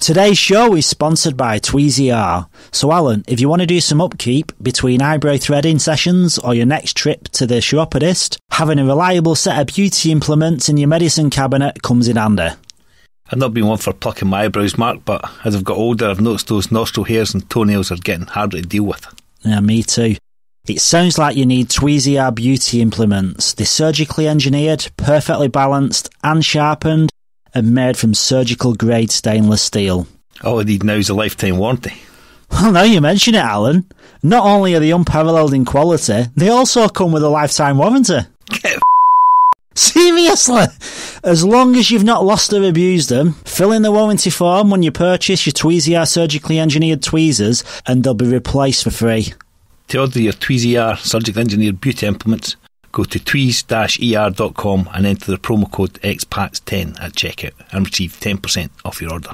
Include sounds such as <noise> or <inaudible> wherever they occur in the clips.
Today's show is sponsored by Tweezy R. So, Alan, if you want to do some upkeep between eyebrow threading sessions or your next trip to the chiropodist, having a reliable set of beauty implements in your medicine cabinet comes in handy. I've not been one for plucking my eyebrows, Mark, but as I've got older, I've noticed those nostril hairs and toenails are getting harder to deal with. Yeah, me too. It sounds like you need Tweezy R beauty implements. They're surgically engineered, perfectly balanced and sharpened, and made from surgical grade stainless steel. Oh, All I need now is a lifetime warranty. Well, now you mention it, Alan. Not only are they unparalleled in quality, they also come with a lifetime warranty. Get Seriously! As long as you've not lost or abused them, fill in the warranty form when you purchase your Tweezy surgically engineered tweezers and they'll be replaced for free. To order your Tweezy surgically engineered beauty implements, go to tweez-er.com and enter the promo code XPATS10 at checkout and receive 10% off your order.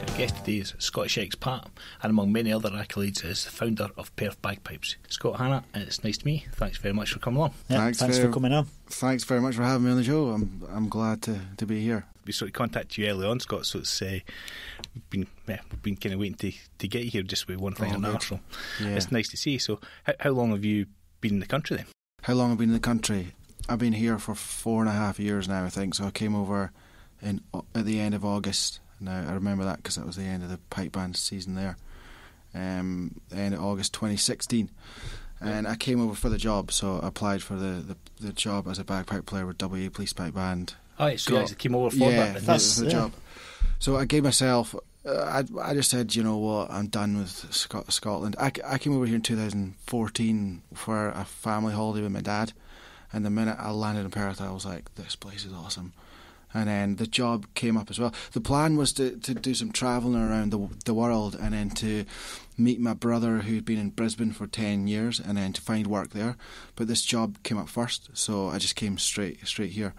Our guest today is Scottish expat, and among many other accolades, is the founder of Perth Bagpipes. Scott Hannah, it's nice to meet you. Thanks very much for coming along. Yeah, Thanks thanks, for- for coming on. Thanks very much for having me on the show. I'm I'm glad to, to be here. We sort of contacted you early on, Scott, so it's uh, we've been yeah, we've been kind of waiting to, to get you here just with one thing Oh, or another. So Yeah. it's nice to see you. So how, how long have you been in the country then? How long have I been in the country? I've been here for four and a half years now, I think. So I came over in at the end of August. Now I remember that because that was the end of the pipe band season there. Um, end of August 2016, and I came over for the job. So I applied for the, the, the job as a bagpipe player with WA Police Pipe Band. Oh, so you Scott. came over for yeah, that. for then? That's- the, the yeah. job. So I gave myself. Uh, I I just said, you know what, I'm done with Scot- Scotland. I came over here in 2014 for a family holiday with my dad, and the minute I landed in Perth, I was like, this place is awesome. And then the job came up as well. The plan was to, to do some travelling around the the world, and then to meet my brother who'd been in Brisbane for ten years, and then to find work there. But this job came up first, so I just came straight straight here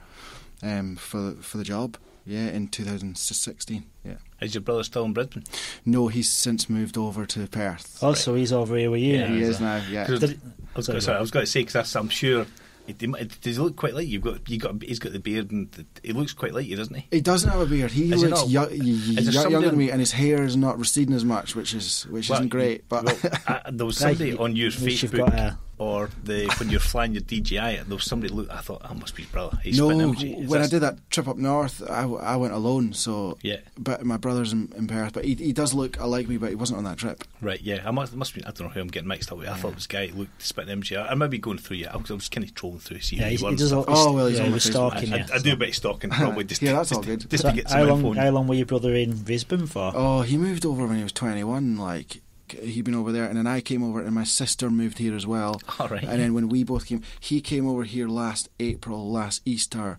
um, for for the job. Yeah, in 2016. Yeah. Is your brother still in Brisbane? No, he's since moved over to Perth. Oh, so he's over here with you Yeah, now. he is is now. Yeah. Did I was, Sorry, gonna, I was going to say because I'm sure. It, it, does he look quite like you? You've got you got he's got the beard and the, he looks quite like you, doesn't he? He doesn't have a beard. He Is looks not? yo- y- y- younger than me, and his hair is not receding as much, which is which Well, isn't great. But well, uh, there was Right, somebody you- on your at you've Facebook got a- or the when you're flying your DJI, there was somebody look. I thought that must be his brother. He's no, spitting emoji. When I did that trip up north, I, I went alone. So, Yeah. but my brother's in, in Perth, but he, he does look like me, but he wasn't on that trip. Right, yeah, I must, must be. I don't know who I'm getting mixed up with. I thought this guy looked spitting emoji. I, I might be going through. Yeah, I was, I was kind of trolling through. See Yeah, who he, he and does. all- Oh, well, he's yeah, on he my was Facebook. stalking I, you. I, do a bit of stalking probably just Yeah, that's just all good. just So to get how long? info. How long were your brother in Brisbane for? Oh, he moved over when he was 21. Like Uh, he'd been over there, and then I came over, and my sister moved here as well. All right. And then when we both came, he came over here last April, last Easter,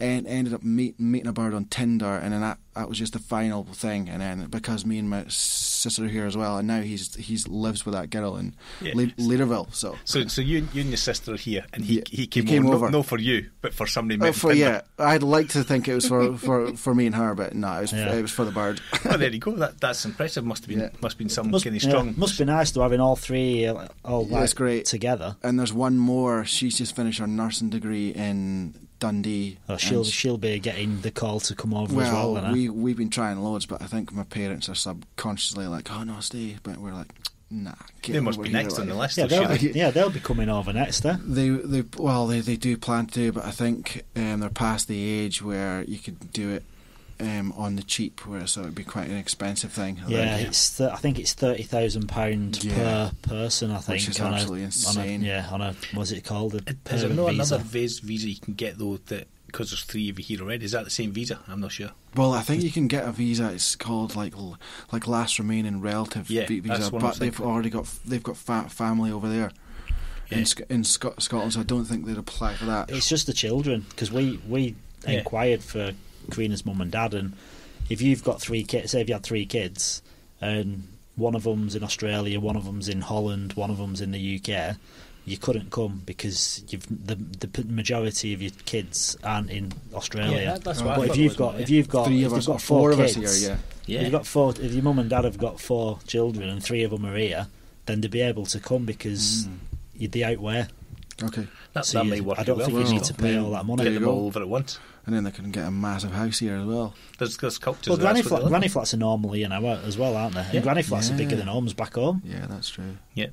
and ended up meet, meeting a bird on Tinder, and then that, that was just the final thing. And then because me and my sister are here as well, and now he's he's lives with that girl in Yeah. Le- Leederville. So. So, so you, you and your sister are here, and he Yeah, he came, he came over, over. No, no for you, but for somebody. Oh, for on yeah, I'd like to think it was for, <laughs> for, for me and her, but no, it was Yeah. it was for the bird. Oh, there you go. That that's impressive. Must have been Yeah. must have been some must, kind of yeah, strong. must be nice to having all three uh, all Yeah, like, great. together. and there's one more. She's just finished her nursing degree in Dundee. Oh, she'll and she'll be getting the call to come over as well. Well, Then, we we've been trying loads, but I think my parents are subconsciously like, "Oh no, stay," but we're like, "Nah." They must be next on the list. yeah, they'll be, yeah, they'll be coming over next. Eh? They they well they, they do plan to, but I think um, they're past the age where you could do it um, on the cheap, where so it'd be quite an expensive thing. I Yeah, think. it's th- I think it's thirty thousand pound Yeah. per person. I think Which is on a- absolutely on a, insane. yeah, on a what's it called? A Is there no visa. another vis- visa you can get though that because there's three of you here already? Is that the same visa? I'm not sure. Well, I think you can get a visa. It's called like like last remaining relative Yeah, vi- that's visa, what I but they've thinking. already got they've got fa- family over there Yeah. in Sc- in Scotland, so I don't think they'd apply for that. It's just the children because we we Yeah. inquired for Karina's mum and dad, and if you've got three kids, say if you had three kids, and one of them's in Australia, one of them's in Holland, one of them's in the UK, you couldn't come because you've the the majority of your kids aren't in Australia. Yeah, that's what I but if you've got if you've got Three if of you've got or four of us kids, here, yeah. Yeah. If you've got four, if your mum and dad have got four children and three of them are here, then they'd be able to come because Mm. you'd be out where. Okay. That, So that you- may work I don't well think for you need to pay all that money. Get them all over at once. And then they can get a massive house here as well. There's, there's cultures. Well, granny, flat, granny flats are normally in our as well, aren't they? Yeah. And granny flats are bigger than homes back home. Yeah, that's true. Yeah.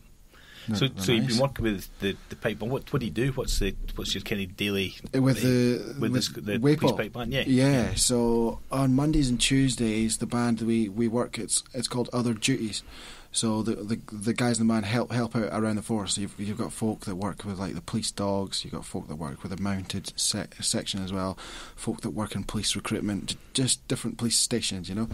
No, So, they're so you've been working with the, the pipe band. What, what do you do? What's the what's your kind of daily Uh, with uh, the with, with the, the Waypole. police pipe band? Yeah, Yeah, so on Mondays and Tuesdays, the band we, we work it's it's called Other Duties. So the, the the guys in the band help help out around the force. So you've you've got folk that work with like the police dogs. You've got folk that work with a mounted se- section as well. Folk that work in police recruitment, just different police stations. You know,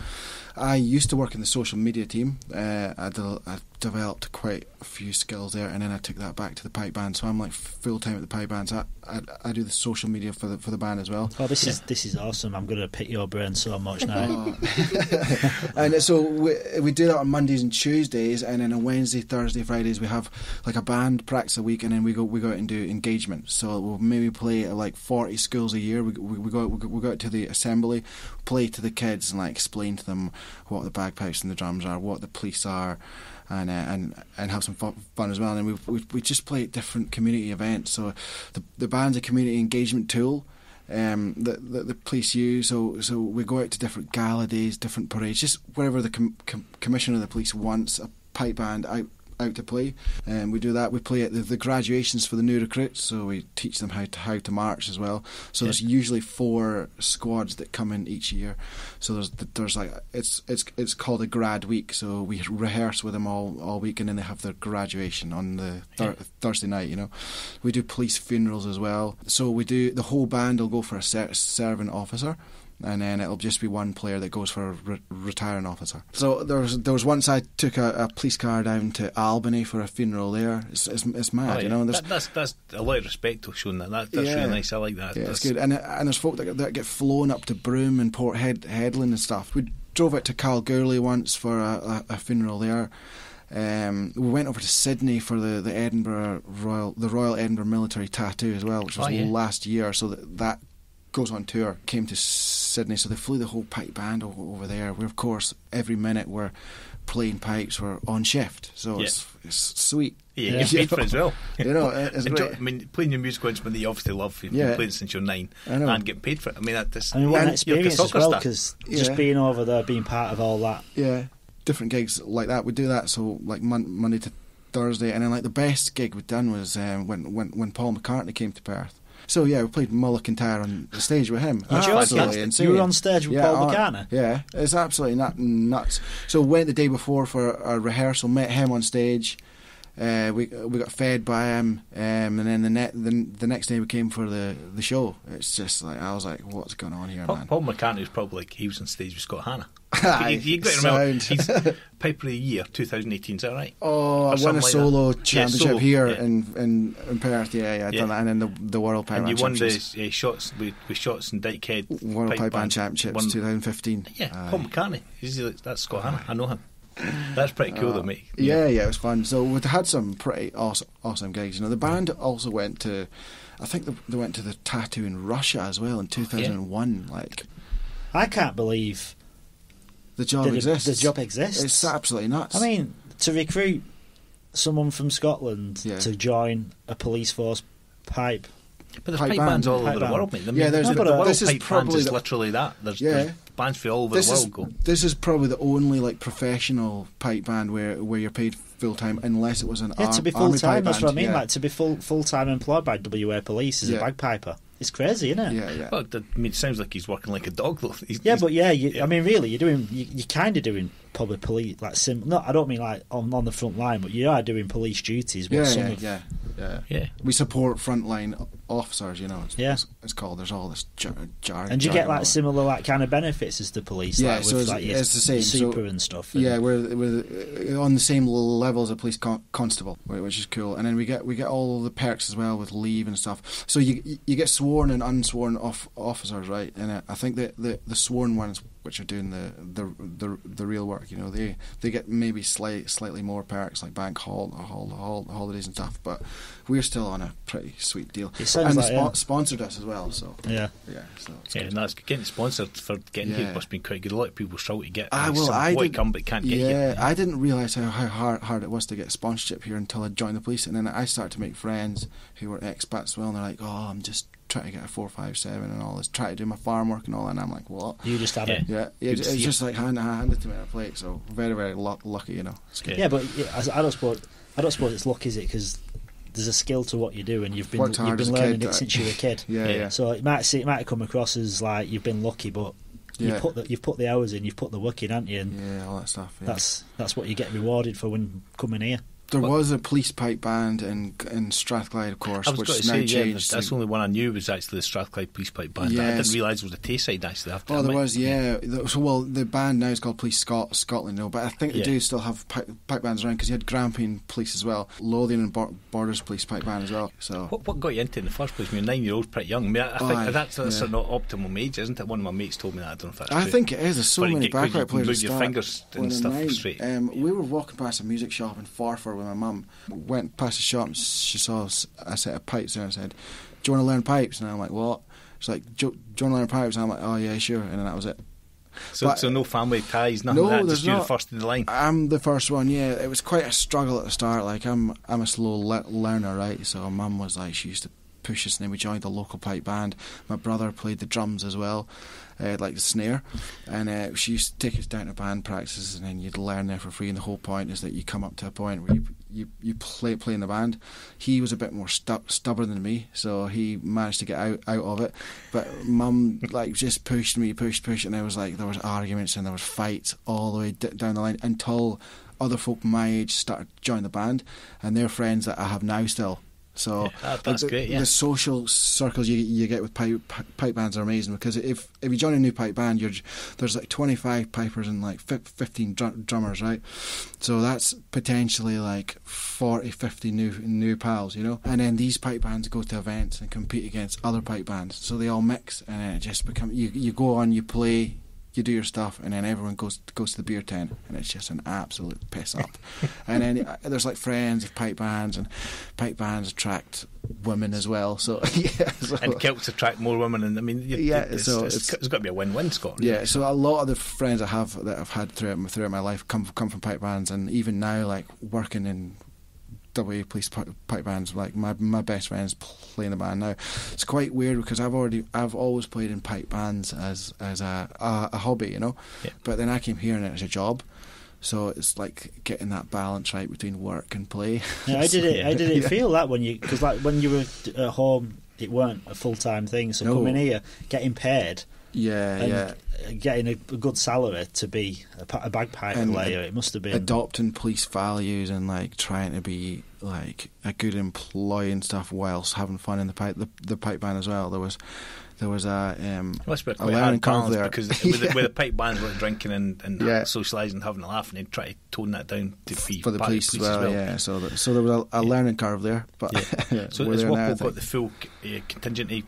I used to work in the social media team. Uh, I, de- I developed quite a few skills there, and then I took that back to the pipe band. So I'm like full time at the pipe band. So I, I, I do the social media for the for the band as well. Oh, this is this is awesome! I'm going to pick your brain so much now. Oh. <laughs> and so we, we do that on Mondays and Tuesdays, and then on Wednesday, Thursday, Fridays we have like a band practice a week, and then we go we go out and do engagement. So we'll maybe play at like forty schools a year. We, we, we go we go, we go out to the assembly, play to the kids, and like explain to them what the bagpipes and the drums are, what the police are. And, uh, and and have some fun as well. And we, we we just play at different community events. So the the band's a community engagement tool um, that, that the police use. So so we go out to different gala days, different parades, just wherever the com- com- commissioner of the police wants a pipe band out out to play. And we do that. We play at the, the graduations for the new recruits, so we teach them how to how to march as well. So there's usually four squads that come in each year. So there's there's like it's it's it's called a grad week. So we rehearse with them all all week, and then they have their graduation on the thir- Thursday night. You know, we do police funerals as well. So we do the whole band will go for a ser- serving officer. And then it'll just be one player that goes for a re- retiring officer. So there was there was once I took a, a police car down to Albany for a funeral there. It's it's, it's mad, Oh, you know. That, that's that's a lot of respect to showing that. that that's Yeah. really nice. I like that. yeah, That's- good. And and there's folk that, that get flown up to Broome and Port Head, Headland and stuff. We drove out to Kalgoorlie once for a, a, a funeral there. Um, we went over to Sydney for the, the Edinburgh Royal the Royal Edinburgh Military Tattoo as well, which was Oh, yeah. last year. So that that goes on tour. Came to Sydney, so they flew the whole pipe band over there. We of course every minute we're playing pipes. We're on shift, so Yeah. it's it's sweet. Yeah, Yeah. <laughs> you get paid for it as well. <laughs> You know, it's Enjoy- great. I mean, playing your musical instrument that you obviously love, you've Yeah. been playing since you're nine, and getting paid for it. I mean, that, that's, I mean, what an And you're like experience as well, because Yeah. just being over there, being part of all that. yeah, different gigs like that. We do that. So like mon- Monday to Thursday, and then like the best gig we've done was um, when when when Paul McCartney came to Perth. So yeah, we played Mull Kintyre on the stage with him. You're Absolutely joking? insane. You were on stage with Paul on- McCartney? Yeah, it's absolutely nuts. So went the day before for a rehearsal, met him on stage. Uh, we we got fed by him, um, and then the, ne- the the next day we came for the, the show. It's just like I was like, what's going on here, Paul, man? Paul McCartney was probably like he was on stage with Scott Hannah. <laughs> You, you got to remember, he's <laughs> Piper of the Year 2018. Is that right? Oh, I won a like solo. Yeah, championship solo, here yeah. in, in in Perth. Yeah, yeah, I Yeah. done that, and then the the World Pipe and you won the uh, Shotts with, with Shotts in Dykehead. World Pipe, Band Band. Championships Won- 2015. Yeah. Paul McCartney. He's, like- that's Scott Hannah. I know him. That's pretty cool, though, mate. Yeah, yeah, it was fun. So we had some pretty awesome, awesome gigs. You know, the band also went to, I think they, they went to the tattoo in Russia as well in 2001. Like I can't believe the job that the, exists. the job exists. It's absolutely nuts. I mean, to recruit someone from Scotland Yeah. to join a police force pipe. But there's Pipe pipe, band, bands all pipe over band. the world, mate. I mean, Yeah, there's the, a- the but, uh, World this is Pipe Bands probably is the- literally that. There's, Yeah. there's bands for all over this the is go. this is probably the only like professional pipe band where where you're paid full time, unless it was an Yeah, ar- to be full time. That's band, what I mean. Yeah. Like to be full full time employed by WA Police as Yeah. a bagpiper. It's crazy, isn't it? yeah, yeah. Well, I mean, it sounds like he's working like a dog, though. <laughs> He's, Yeah, he's- but yeah, you, yeah. I mean, really, you're doing, you, you're kind of doing probably police, like, sim. No, I don't mean like on, on the front line, but you are doing police duties. What yeah, some yeah, of, yeah, yeah. yeah. We support frontline officers. You know, it's, Yeah. it's, it's called. There's all this jar, jar And you get like all- similar like kind of benefits as the police, Yeah, like so with it's- like your it's the same. So- super and stuff. and- Yeah, we're we're uh, on the same level as a police con- constable, which is cool. And then we get we get all the perks as well with leave and stuff. So you you get sworn and unsworn off officers, right? And I think that the the sworn ones, which are doing the the the, the real work, you know, they they get maybe slight, slightly more perks like bank hol- hol- hol- holidays and stuff. But we're still on a pretty sweet deal. It sounds sounds and like, spo- yeah. sponsored us as well. So Yeah. yeah, so it's Yeah, and that's getting sponsored for getting here must be quite good. A lot of people struggle to get. Ah, like, well, I boy didn't- come but can't get yeah, here. I didn't realise how, how hard, hard it was to get sponsorship here until I joined the police, and then I started to make friends who were expats well, and they're like, "Oh, I'm just trying to get a four five seven and all this, try to do my farm work and all," that. and I'm like, "What?" You just had Yeah. it. Yeah, yeah, it's to just like hand, handed to me on a plate, so very, very luck, lucky, you know. It's good. Yeah, but yeah, as- I don't suppose I don't suppose it's luck, is it? Because there's a skill to what you do, and you've been Worked you've been learning kid, it uh, since you were a kid. Yeah, Yeah. yeah. So it might see, it might come across as like you've been lucky, but you've put the, you've put the hours in, you've put the work in, haven't you? And Yeah, all that stuff. Yeah. that's that's what you get rewarded for when coming here. There What- was a police pipe band in in Strathclyde, of course, which going is to now say, yeah, changed. that's the only one I knew was actually the Strathclyde Police Pipe Band. I didn't realise it was a Tayside actually. To Oh, there was, yeah. So, well, the band now is called Police Scot- Scotland, no, but I think they Yeah. do still have pipe, pipe bands around because you had Grampian Police as well, Lothian and Bor- Borders Police pipe band as well. So, What, what got you into it in the first place? I mean, nine year old, pretty young. I mean, I, I think Aye, that's, that's yeah. an optimum age, isn't it? One of my mates told me that. I don't know if that's I true. think it is. There's so But many you players. move your fingers and stuff straight. Um, we were walking past a music shop in Forfar with my mum. Went past the shop and she saw a set of pipes there and said, "Do you want to learn pipes?" And I'm like, "What?" She's like, "Do, do you want to learn pipes?" And I'm like, "Oh yeah, sure." And then that was it. So, but- so no family ties, nothing No, like that. Just you're the first in the line. I'm the first one. Yeah, it was quite a struggle at the start. Like I'm, I'm a slow le- learner, right? So my mum was like, she used to push us, and then we joined the local pipe band. My brother played the drums as well, uh, like the snare, and uh, she used to take us down to band practices, and then you'd learn there for free. And the whole point is that you come up to a point where you you, you play play in the band. He was a bit more stu- stubborn than me, so he managed to get out out of it. But mum like just pushed me, pushed, pushed, and there was like there was arguments and there was fights all the way d- down the line until other folk my age started to join the band, and they're friends that I have now still. So Yeah, that- that's the, great, yeah. The social circles you you get with pipe pipe bands are amazing because if if you join a new pipe band, you're there's like 25 pipers and like 15 dr- drummers, right? So that's potentially like 40, 50 new new pals, you know. And then these pipe bands go to events and compete against other pipe bands, so they all mix, and then it just become you you go on, you play. You do your stuff, and then everyone goes goes to the beer tent, and it's just an absolute piss up. <laughs> and then uh, there's like friends of pipe bands, and pipe bands attract women as well. So <laughs> yeah, so, And Celts attract more women, and I mean, you, Yeah, it's, so it's, it's- it's got to be a win-win, Scotland. yeah. So a lot of the friends I have that I've had throughout throughout my life come come from pipe bands, and even now, like working in WA police pi- pipe bands, like my my best friends play in the band now. It's quite weird because I've already I've always played in pipe bands as as a a, a hobby, you know. Yeah. But then I came here and it's a job. So it's like getting that balance right between work and play. Yeah, I <laughs> did it. I did it Yeah. feel that when you because like when you were at home, it weren't a full time thing. So No. coming here, getting paid, Yeah, and yeah. getting a, a good salary to be a, a bagpipe And player, it must have been. adopting police values and like trying to be like a good employee and stuff whilst having fun in the pipe the, the pipe band as well. There was there was a um It must a learning curve there. because with, the, with the <laughs> pipe bands like drinking and, and Yeah. socialising, having a laugh, and then try to tone that down to be for the part of police, as well, Yeah, so the, so there was a, a Yeah. learning curve there, but Yeah. <laughs> So we're it's there what now, I we've got the full uh, contingent. of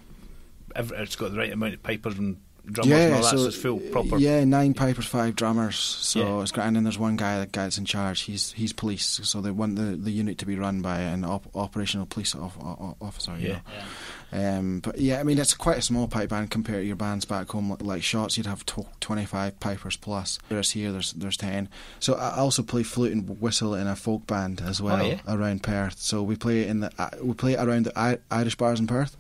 every- It's got the right amount of pipers and drummers and all that. So, it's full proper. Yeah, nine pipers, five drummers. So Yeah. it's great. And then there's one guy, the guy that's in charge. He's he's police. So they want the, the unit to be run by an op- operational police off- officer. You Yeah. know? yeah. Um, but yeah, I mean, it's quite a small pipe band compared to your bands back home. Like, like Shotts, you'd have tw 25 pipers plus. Whereas here, there's there's 10. So I also play flute and whistle in a folk band as well Oh, yeah. around Perth. So we play in the uh, we play around the I- Irish bars in Perth.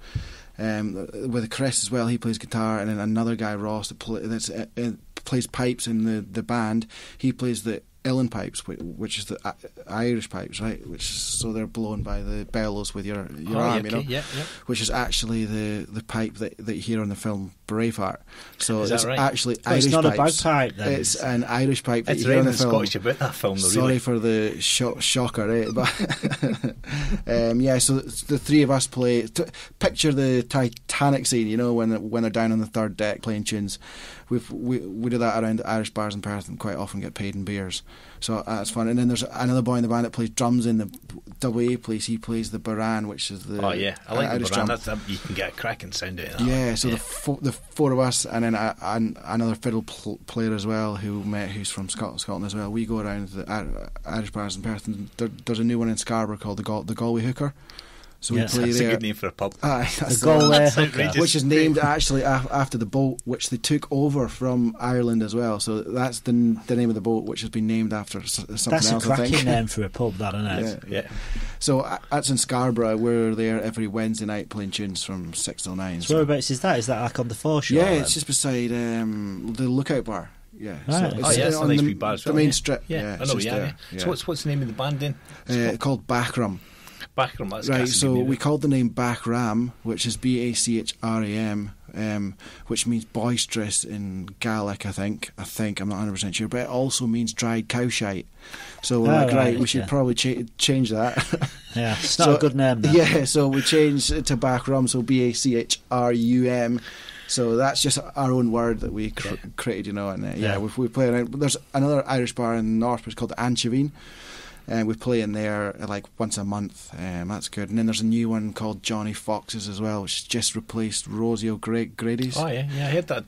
Um, with Chris as well, he plays guitar, and then another guy Ross that that's uh, uh, plays pipes in the, the band. He plays the Uilleann pipes, which is the uh, Irish pipes, right? Which so they're blown by the bellows with your your Oh, yeah, arm, you know yeah, yeah. which is actually the, the pipe that, that you hear on the film Braveheart. So Is that it's right? actually Oh, Irish it's not a pipes. bagpipe then. It's an Irish pipe that It's you hear in the film. Scottish about that film, though. Sorry really. for the sho- shocker, eh? But <laughs> um, yeah, so the three of us play. T- picture the Titanic scene, you know, when when they're down on the third deck playing tunes. We've, we we do that around Irish bars in Perth and quite often get paid in beers. So uh, that's fun. And then there's another boy in the band that plays drums in the WA place. He plays the bodhrán, which is the Oh yeah, I like Irish the drum. That's, that, you can get a cracking sound out of that. Yeah, so the fo- the four of us, and then a, an, another fiddle pl- player as well, who met, who's from Scotland, Scotland as well. We go around the Ir- Irish bars in Perth, and there, there's a new one in Scarborough called the Gal- the Galway Hooker. So Yeah. we play That's a there. good name for a pub. Aye, that's The the goal That's hooker. which is named <laughs> actually af- after the boat which they took over from Ireland as well. So that's the the name of the boat, which has been named after s- something That's a else. I cracking think. <laughs> name for a pub, that, isn't it? Yeah. Yeah. So uh, that's in Scarborough. We're there every Wednesday night playing tunes from six till nine. So whereabouts is that? Is that like on the foreshore? yeah, then? it's just beside um, the Lookout Bar. Yeah, Right. it's Oh, yeah, it's a on nice the, wee bar as the main yeah. strip. Yeah, Yeah, I know, just yeah, yeah. So what's what's the name of the band then? uh, called Bachrum. Backroom. That's Right, so we called the name Bachram, which is B A C H R A M, um, which means boisterous in Gaelic, I think. I think I'm not 100 percent sure, but it also means dried cow shite. So we're Oh, like, right, right, we should yeah. probably cha- change that. <laughs> yeah, it's not So- a good name. Then. yeah, so we changed it to Bachrum, so B A C H R U M. So that's just our own word that we cr- Yeah. created, you know. And uh, yeah, Yeah. we, we play around. There's another Irish bar in the north, which is called the Anchovine. And we play in there uh, like once a month. Um, that's good. And then there's a new one called Johnny Fox's as well, which just replaced Rosie O'Grady's. Oh yeah, yeah. I heard that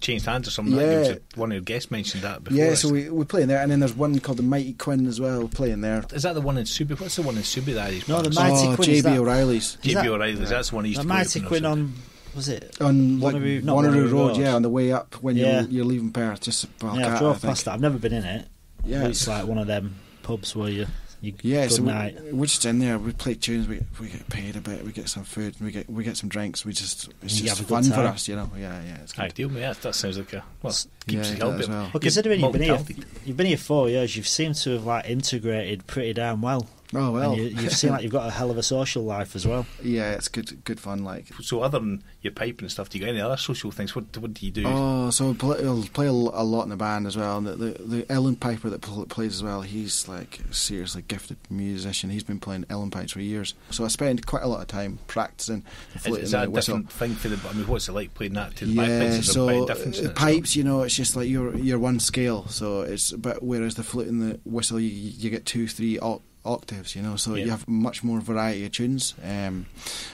changed hands or something. Yeah. It one of your guests mentioned that before. yeah, so we, we play in there. And then there's one called the Mighty Quinn as well, playing there. Is that the one in Subi? What's the one in Subi that is? No, the Mighty Mighty oh, Quinn, is JB O'Reilly's. Is that- JB O'Reilly's. That's the one he used The to go to Mighty Quinn on was it? On like Wanneroo- not Wanneroo Wanneroo Road, Road. yeah, on the way up when Yeah. you're, you're leaving Perth, just well, yeah, Cat, I I drove past it. I've never been in it. Yeah, it's like one of them pubs where you, you Yeah, good so we, night. we're just in there. We play tunes. We we get paid a bit. We get some food. We get we get some drinks. We just it's You just have a fun for us, you know. Yeah, yeah, it's good. Ideal, yeah. That sounds like a well, Yeah, keeps it you does healthy. well. Well, considering you've been here, multi-talented. you've been here four years, you've seemed to have like integrated pretty damn well. Oh well, and you, you've seen like you've got a hell of a social life as well. yeah, it's good good fun. Like So other than your pipe and stuff, do you got any other social things? What what do you do? oh, so we play, we'll play a lot in the band as well. And the the, the Uilleann Piper that pl- plays as well. He's like a seriously gifted musician. He's been playing Uilleann pipes for years. So I spend quite a lot of time practicing the is, flute is and that the a whistle. different thing for the? I mean, what's it like playing that to the Yeah, bagpipes? Is so a difference in uh, it? pipes, you know, it's just like you're you're one scale. So it's but whereas the flute and the whistle, you, you get two, three oc- octaves. You know, so Yeah. you have much more variety of tunes, um,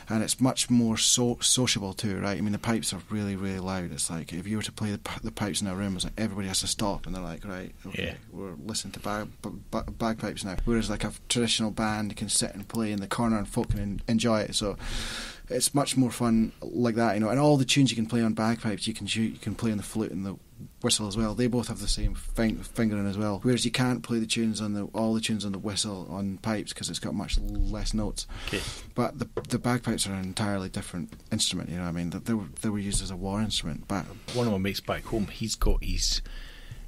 and it's much more so sociable too, right? I mean, the pipes are really really loud. It's like if you were to play the, the pipes in a room, it's like everybody has to stop, and they're like, right, okay, Yeah. we're listening to bag, bagpipes now. Whereas like a traditional band you can sit and play in the corner, and folk can en- enjoy it. So it's much more fun like that, you know. And all the tunes you can play on bagpipes, you can shoot, you can play on the flute and the whistle as well. They both have the same fing- fingering as well. Whereas you can't play the tunes on the all the tunes on the whistle on pipes because it's got much less notes. Okay. But the the bagpipes are an entirely different instrument. You know, what I mean, they, they were they were used as a war instrument. But One of my mates back home, he's got his.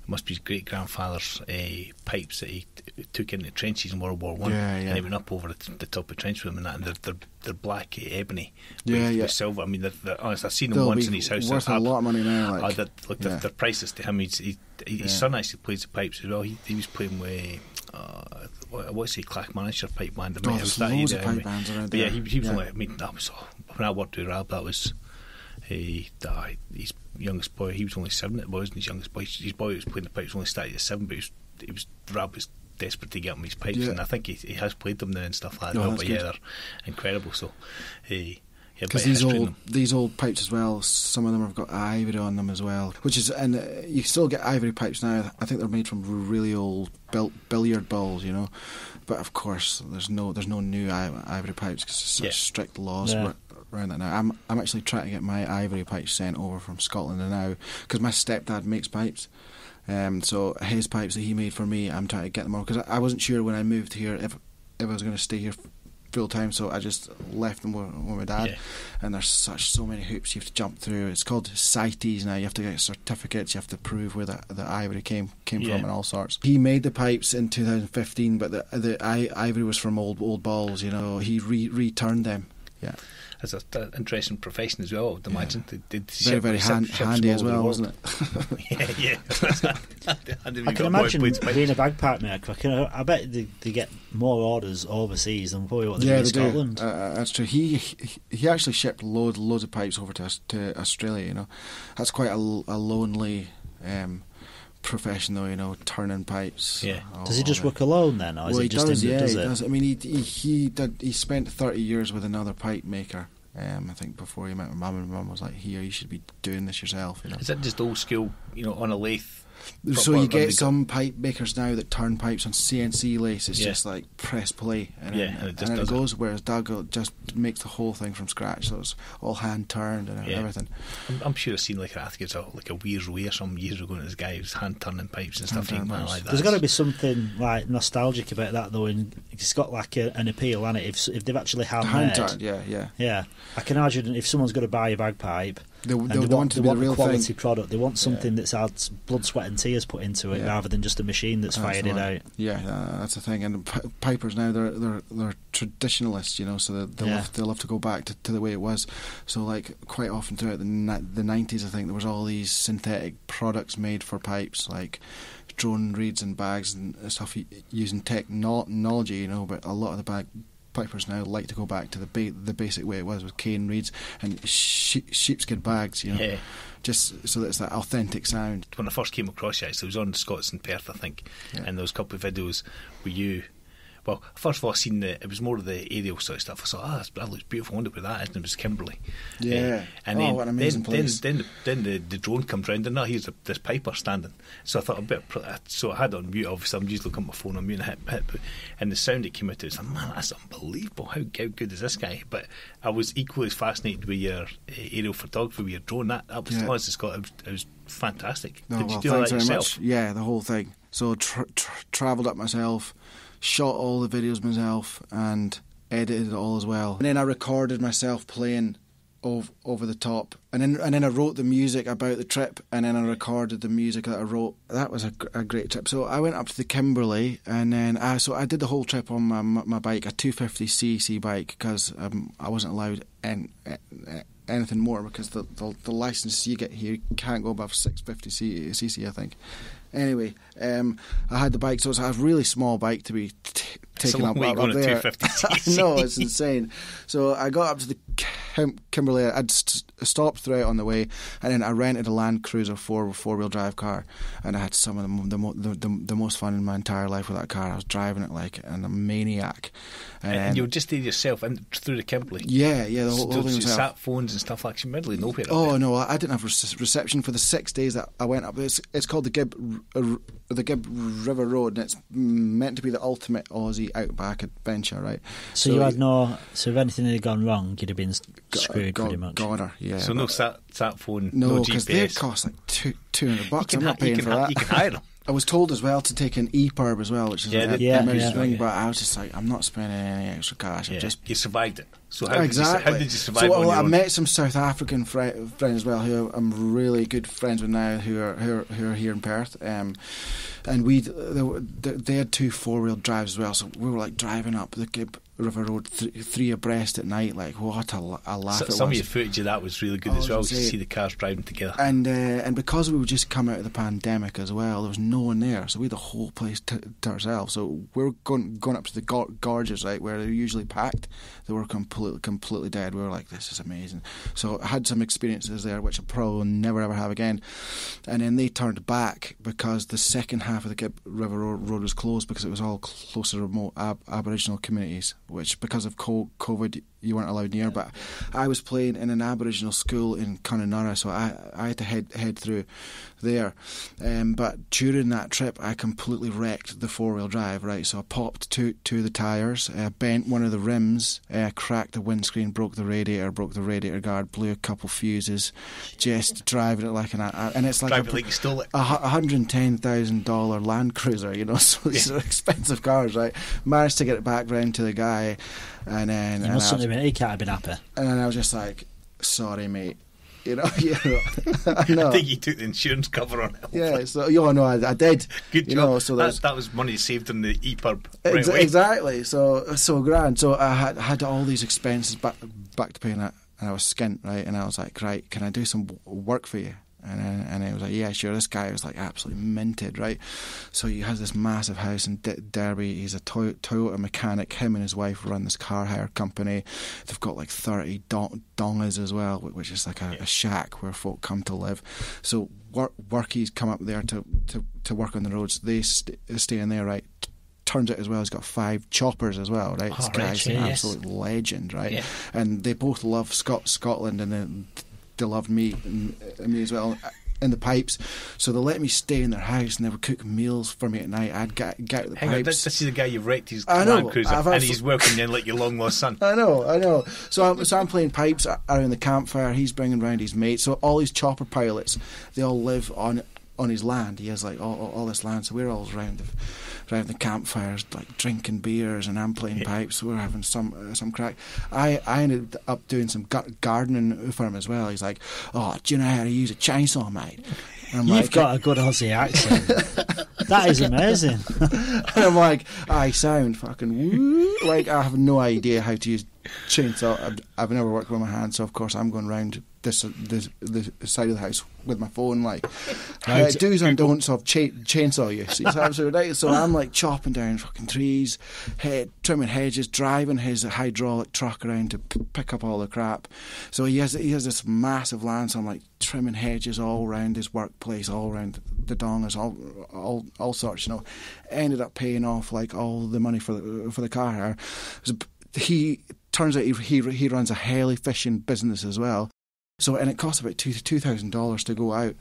It must be his great grandfather's uh, pipes that he t- took in the trenches in World War One, Yeah, yeah. and he went up over the, the top of the trench with him and that. And they're they're, they're black uh, ebony, Yeah, with, yeah. with silver. I mean, they're, they're, honest, I've seen them they'll once in his house. worth a ab- lot of money now. Like, they're, look, they're, yeah. they're priceless to him. He's, he, he, his Yeah. son actually plays the pipes as well. He, he was playing with, uh, what's he, Clackmanager pipe band. Oh, there's loads of pipe bands around But yeah, he, he was Yeah. only, I mean, that was, when I worked with Rab, that was he, died. his youngest boy. He was only seven, it wasn't his youngest boy. His boy was playing the pipes only started at seven, but he was, he was Rab was desperate to get him his pipes, Yeah. and I think he, he has played them now and stuff like that. Oh, as well, that's but yeah, they're incredible. So, he. Yeah, because these old these old pipes as well. Some of them have got ivory on them as well, which is and uh, you still get ivory pipes now. I think they're made from really old bil- billiard balls, you know. But of course, there's no there's no new ivory pipes because there's such Yeah. strict laws Yeah. Ar- around that now. I'm I'm actually trying to get my ivory pipes sent over from Scotland now because my stepdad makes pipes. Um, so his pipes that he made for me, I'm trying to get them over because I, I wasn't sure when I moved here if if I was going to stay here full time. So I just left them with, with my dad Yeah. and there's such so many hoops you have to jump through. It's called CITES now. You have to get certificates. You have to prove where the, the ivory came came Yeah. from and all sorts. He made the pipes in 2015, but the the I, ivory was from old old balls. You know, he re, returned them. Yeah, It's an interesting profession as well. I would Yeah. imagine they, they very ship- very hand, ships handy as well, world. wasn't it? <laughs> <laughs> yeah, yeah. <laughs> I can imagine being a bagpipe maker. I, can, I bet they, they get more orders overseas than probably what they yeah, do they in Scotland. do. Uh, uh, that's true. He he- he actually shipped loads loads of pipes over to to Australia. You know, that's quite a, a lonely. Um, profession though you know turning pipes Yeah. all- does he just work alone then, or well, it he just does, him yeah, does he it? does. I mean, he he he, did, he spent thirty years with another pipe maker. Um, I think before he met my mum, and mum was like, "Here, you should be doing this yourself." You know. Is that just old school, you know, on a lathe So you get undergo- some pipe makers now that turn pipes on CNC lathes. It's Yeah. just like press play, and, Yeah, then- and it just and does it. goes. Whereas Doug just makes the whole thing from scratch. So it's all hand turned and Yeah. everything. I'm, I'm sure I've seen like I think it's a, like a Weir's Way or some years ago, and this guy was hand turning pipes and stuff. Hand-turning Thinking, man, pipes. like There's that. got to be something like nostalgic about that though, and it's got like a, an appeal, and it? If if they've actually Hand handmade, turned, yeah, yeah. yeah, I can imagine if someone's going to buy a bagpipe, They, they, they, want, to they be want a quality thing. product, they want something that's had blood, sweat, and tears put into it, Yeah. rather than just a machine that's That's fired it out. Yeah, uh, that's the thing. And p- pipers now they're they're they're traditionalists, you know, so they they Yeah. love they love to go back to, to the way it was. So like quite often throughout the ni- the nineties, I think there was all these synthetic products made for pipes, like drone reeds and bags and stuff using technology, you know. But a lot of the bag pipers now like to go back to the ba- the basic way it was with cane reeds and she- sheepskin bags, you know, Yeah. just so that it's that authentic sound. when I first came across you, actually, it was on Scots in Perth, I think, Yeah. and there was a couple of videos where you. Well, first of all, I seen the it was more of the aerial sort of stuff. I thought, ah, that's- that looks beautiful. I wonder where that is. And it was Kimberley. Yeah. Uh, and Oh, then, what an amazing then, place. Then, then, then the, the drone comes round, and now here's the, this piper standing. So I thought a bit. So I had it on mute. Obviously, I'm usually looking at my phone on mute and hit, hit, and the sound that came out, was like, man, that's unbelievable. How, how good is this guy? But I was equally as fascinated with your uh, aerial photography with your drone. That, that was Yeah. honestly, Scott, it was, it was fantastic. No, Did well, you do that yourself? much. Yeah, the whole thing. So tr- tr- travelled up myself, shot all the videos myself, and edited it all as well. And then I recorded myself playing ov- over the top, and then and then I wrote the music about the trip, and then I recorded the music that I wrote. That was a, a great trip. So I went up to the Kimberley, and then I so I did the whole trip on my my bike, a 250cc bike, because um, I wasn't allowed anything more because the, the the license you get here can't go above 650cc, I think. Anyway, um, I had the bike, so it's a really small bike to be t- taken up, way up, up there. 250cc. <laughs> no, it's insane. So I got up to the Kim- Kimberley. I'd st- stopped throughout on the way, and then I rented a Land Cruiser four four wheel drive car, and I had some of the, the, the, the the most fun in my entire life with that car. I was driving it like a maniac, And, and, you were just there yourself and through the Kimberley. yeah, yeah, the whole, whole thing so was sat phones and stuff like that. Middle nowhere. Oh no, I didn't have rece- reception for the six days that I went up. It's, it's called the Gib, R- uh, R- the Gib River Road, and it's meant to be the ultimate Aussie outback adventure, right? So, you had no. So if anything had gone wrong, you'd have been s- screwed pretty much. Goner, yeah. So no sat sat phone, no, no, because they cost like two two hundred bucks. I'm not paying for ha- that. you can hire them. <laughs> I was told as well to take an EPIRB as well, which is Yeah, like they- a Yeah, yeah. ring, Yeah. but I was just like, I'm not spending any extra cash. Yeah, just you survived it. So how, exactly. did, you, how did you survive so well, I own? met some South African fri friends as well, who I'm really good friends with now, who are who are, who are here in Perth. Um, and we they, they had two four wheel drives as well, so we were like driving up the River Road th- three abreast at night. Like what a, a laugh So- some of your footage of that was really good Oh, as well. was To see the cars driving together. And uh, and because we were just come out of the pandemic as well, there was no one there, so we had the whole place to, to ourselves. So we are going going up to the gor- gorges, right, where they're usually packed. They were completely completely dead. We were like, this is amazing. So I had some experiences there, which I probably will never ever have again. And then they turned back because the second half of the Gib River Road, road was closed because it was all closer to remote ab- Aboriginal communities, which because of COVID you weren't allowed near. But I was playing in an Aboriginal school in Connemara, so I I had to head head through there. Um, but during that trip, I completely wrecked the four wheel drive. Right, so I popped two two of the tires, uh, bent one of the rims, uh, cracked the windscreen, broke the radiator, broke the radiator guard, blew a couple fuses, just driving it like an a- and it's like Driving a, like you stole it. a hundred and ten thousand dollar Land Cruiser, you know. <laughs> So these are expensive cars, right? Managed to get it back round to the guy, and then You and, must I was, have been. He can't have been happy. and then I was just like, "Sorry, mate," you know. you <laughs> know, I think you took the insurance cover on it. Yeah, so you know, I, I did. Good you job. know, so that, that was money saved on the EPIRB right Ex- exactly. So so grand. So I had had all these expenses back back to paying and I, and I was skint, right? And I was like, right, can I do some work for you? And then, and he was like, yeah, sure. This guy was like absolutely minted, right? So he has this massive house in D- Derby. He's a Toy- Toyota mechanic. Him and his wife run this car hire company. They've got like thirty don- dongas as well, which is like a, a shack where folk come to live. So work workies come up there to, to, to work on the roads. They st- stay in there, right? turns out as well he's got five choppers as well, right? this Oh, right, guy's an yes. absolute legend, right? Yeah. And they both love Scot- Scotland and then they loved me and, and me as well. Uh, in the pipes. So they let me stay in their house and they would cook meals for me at night. I'd get get out the Hang pipes. on, this, this is the guy you've wrecked his I know, Land Cruiser, I've and he's you in like your long lost son. <laughs> I know, I know. So I'm, so I'm playing pipes around the campfire. He's bringing round his mates. So all these chopper pilots, they all live on on his land. He has like all, all, all this land. So we're all around the around the campfires, like drinking beers, and I'm playing pipes. We're having some uh, some crack. I I ended up doing some gar- gardening for him as well. He's like, "Oh, do you know how to use a chainsaw, mate?" I'm You've like, got a good Aussie accent. <laughs> that is amazing. And I'm like, I sound fucking like I have no idea how to use chainsaw. I've, I've never worked with my hands, so of course I'm going round this this the side of the house with my phone, like <laughs> uh, do's and don'ts of cha- chainsaw use. It's absolutely right. So I'm like chopping down fucking trees, he- trimming hedges, driving his hydraulic truck around to p- pick up all the crap. So he has he has this massive land. So I'm like trimming hedges all around his workplace, all around the dongas, all all all sorts. You know, ended up paying off like all the money for the for the car. He turns out he he, he runs a heli fishing business as well. So and it cost about two two thousand dollars to go out.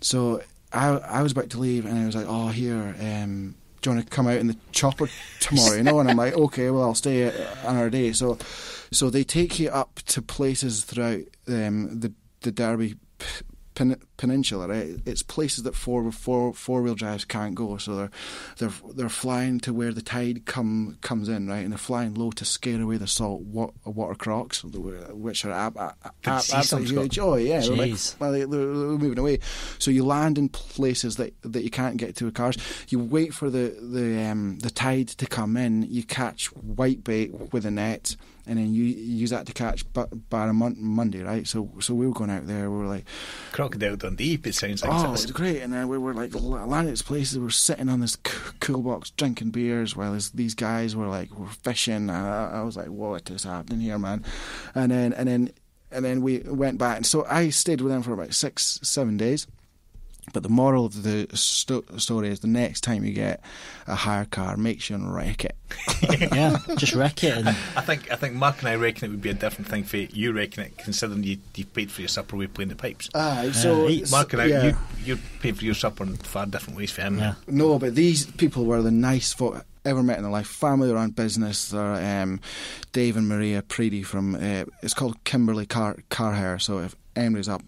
So I I was about to leave and I was like, oh here, um, do you want to come out in the chopper tomorrow? You know, and I'm like, <laughs> okay, well I'll stay another day. So so they take you up to places throughout um, the the Derby pen, Peninsula. Right? It's places that four four four wheel drives can't go. So they're they're they're flying to where the tide come comes in, right? And they're flying low to scare away the salt wa- water crocs, which are ab- ab- absolutely huge. Oh yeah, they're like, well, they, they're, they're moving away. So you land in places that, that you can't get to with cars. You wait for the the um, the tide to come in. You catch whitebait with a net, and then you use that to catch bu- barramundi, Monday, right? So so we were going out there. We were like, Crocodile Dundee, it sounds like oh, it's great. And then we were like la- landing at this places. We were sitting on this cool box drinking beers while this, these guys were like were fishing. And I, I was like, what is happening here, man? And then and then and then we went back. And so I stayed with them for about six seven days. But the moral of the sto- story is the next time you get a hire car, make sure and wreck it. <laughs> yeah, just wreck it. And I think I think Mark and I reckon it would be a different thing for you reckon it, considering you you paid for your supper we playing the pipes. Ah, so he- Mark and I, yeah. you you paid for your supper in far different ways for him. yeah, No, but these people were the nice folk ever met in their life. Family run business. They're um, Dave and Maria Preedy from uh, it's called Kimberley Car Car Hire. So if Emery's up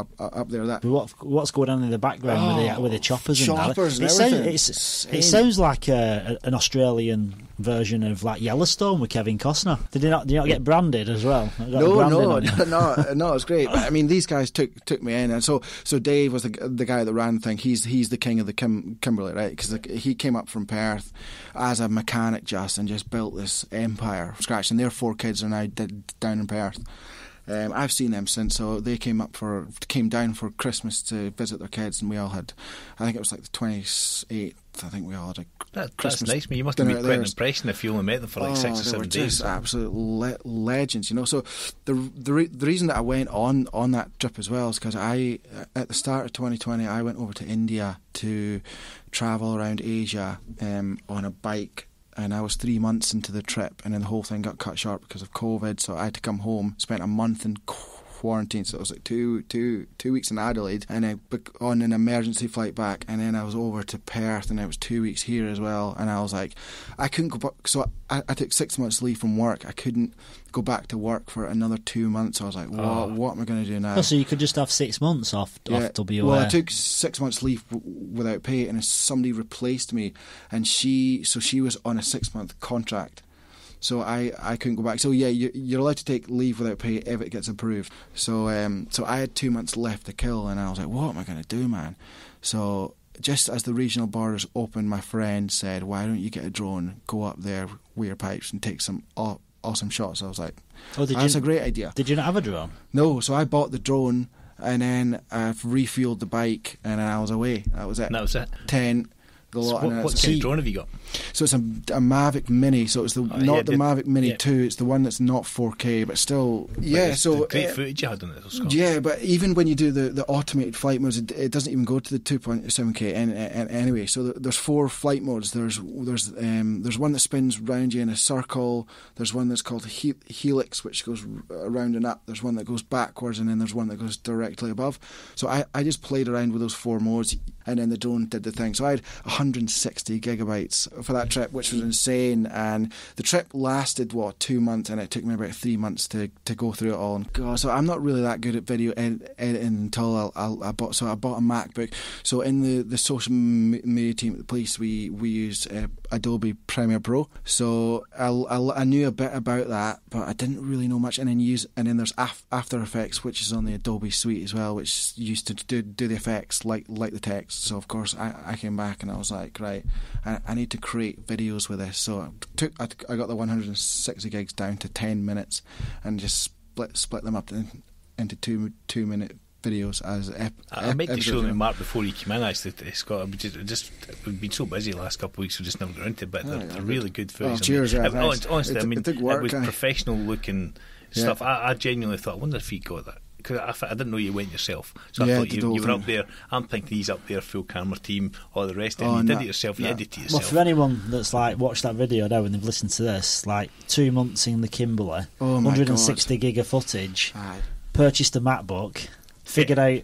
up up there, that But what what's going on in the background with the Oh, with the choppers, choppers and and that? It, sound- everything. it's- it sounds like a, an Australian version of like Yellowstone with Kevin Costner. Did you not did not get branded as well? No, no, <laughs> no, no, no, it's great. <laughs> But, I mean, these guys took took me in, and so so Dave was the the guy that ran the thing. He's he's the king of the Kim, Kimberley, right? Because he came up from Perth as a mechanic just and just built this empire from scratch. And their four kids are now d- down in Perth. Um, I've seen them since, so they came up for came down for Christmas to visit their kids, and we all had, I think it was like the twenty eighth. I think we all had a That, that's nice. Man, you must have made quite an impression if you only met them for like Oh, six or were seven days. absolute le- legends, you know. So the the, re- the reason that I went on on that trip as well is because I at the start of 2020 I went over to India to travel around Asia um, on a bike. And I was three months into the trip, and then the whole thing got cut short because of COVID. So I had to come home, spent a month in quarantine. So it was like two, two, two weeks in Adelaide, and then bec- on an emergency flight back. And then I was over to Perth, and it was two weeks here as well. And I was like, I couldn't go back. So I, I took six months leave from work. I couldn't go back to work for another two months. I was like, what, Oh. what am I going to do now? Oh, so you could just have six months off off WA. Well, I took six months leave w- without pay, and somebody replaced me, and she so she was on a six month contract. So I, I couldn't go back. So yeah, you, you're allowed to take leave without pay if it gets approved. So um, so I had two months left to kill, and I was like, what am I going to do, man? So just as the regional borders opened, my friend said, why don't you get a drone, go up there, wear pipes, and take some aw- awesome shots. I was like, oh, that's you a great idea. did you not have a drone? No, so I bought the drone and then I've refueled the bike and then I was away. That was it. That was it. Tent, the So what what kind of drone have you got? so it's a, a Mavic Mini. So it's the Oh, not yeah, the the- Mavic Mini yeah. Two. It's the one that's not 4K, but still. Like, yeah. So the great uh, footage you had on it. Yeah, but even when you do the, the automated flight modes, it, it doesn't even go to the 2.7k an- an- anyway. So th- there's four flight modes. There's there's um, there's one that spins round you in a circle. There's one that's called he- helix, which goes around and up. There's one that goes backwards, and then there's one that goes directly above. So I, I just played around with those four modes, and then the drone did the thing. So I had 160 gigabytes for that trip, which was insane. And the trip lasted what two months, and it took me about three months to, to go through it all. And God, so I'm not really that good at video ed- editing until I, I, I bought. So I bought a MacBook. So in the, the social media team at the police, we we used uh, Adobe Premiere Pro. So I, I, I knew a bit about that, but I didn't really know much. And then use and then there's Af- After Effects, which is on the Adobe suite as well, which used to do do the effects like like the text. So of course I, I came back and I was like, right, I, I need to create videos with this. So I took I, I got the 160 gigs down to 10 minutes, and just split split them up into two two minute videos as ep- I, I ep- meant to show you know. them Mark before he came in. Actually, to Scott, we just, just we've been so busy the last couple of weeks, we just never got into it. But Oh, they're, yeah, they're really good Oh, footage. cheers, I mean, thanks. honest- honestly, It- I mean, it took work, was aye. professional looking Yeah. stuff. I, I genuinely thought, I wonder if he got that. Because I, I didn't know you went yourself, so Yeah, I thought you, you were up there. I'm thinking he's up there, full camera team, all the rest of it. Oh, you no, did it yourself. You no. edited it Well, for anyone that's like watched that video now and they've listened to this, like two months in the Kimberley, Oh my 160 gig of footage, Aye. purchased a MacBook, figured out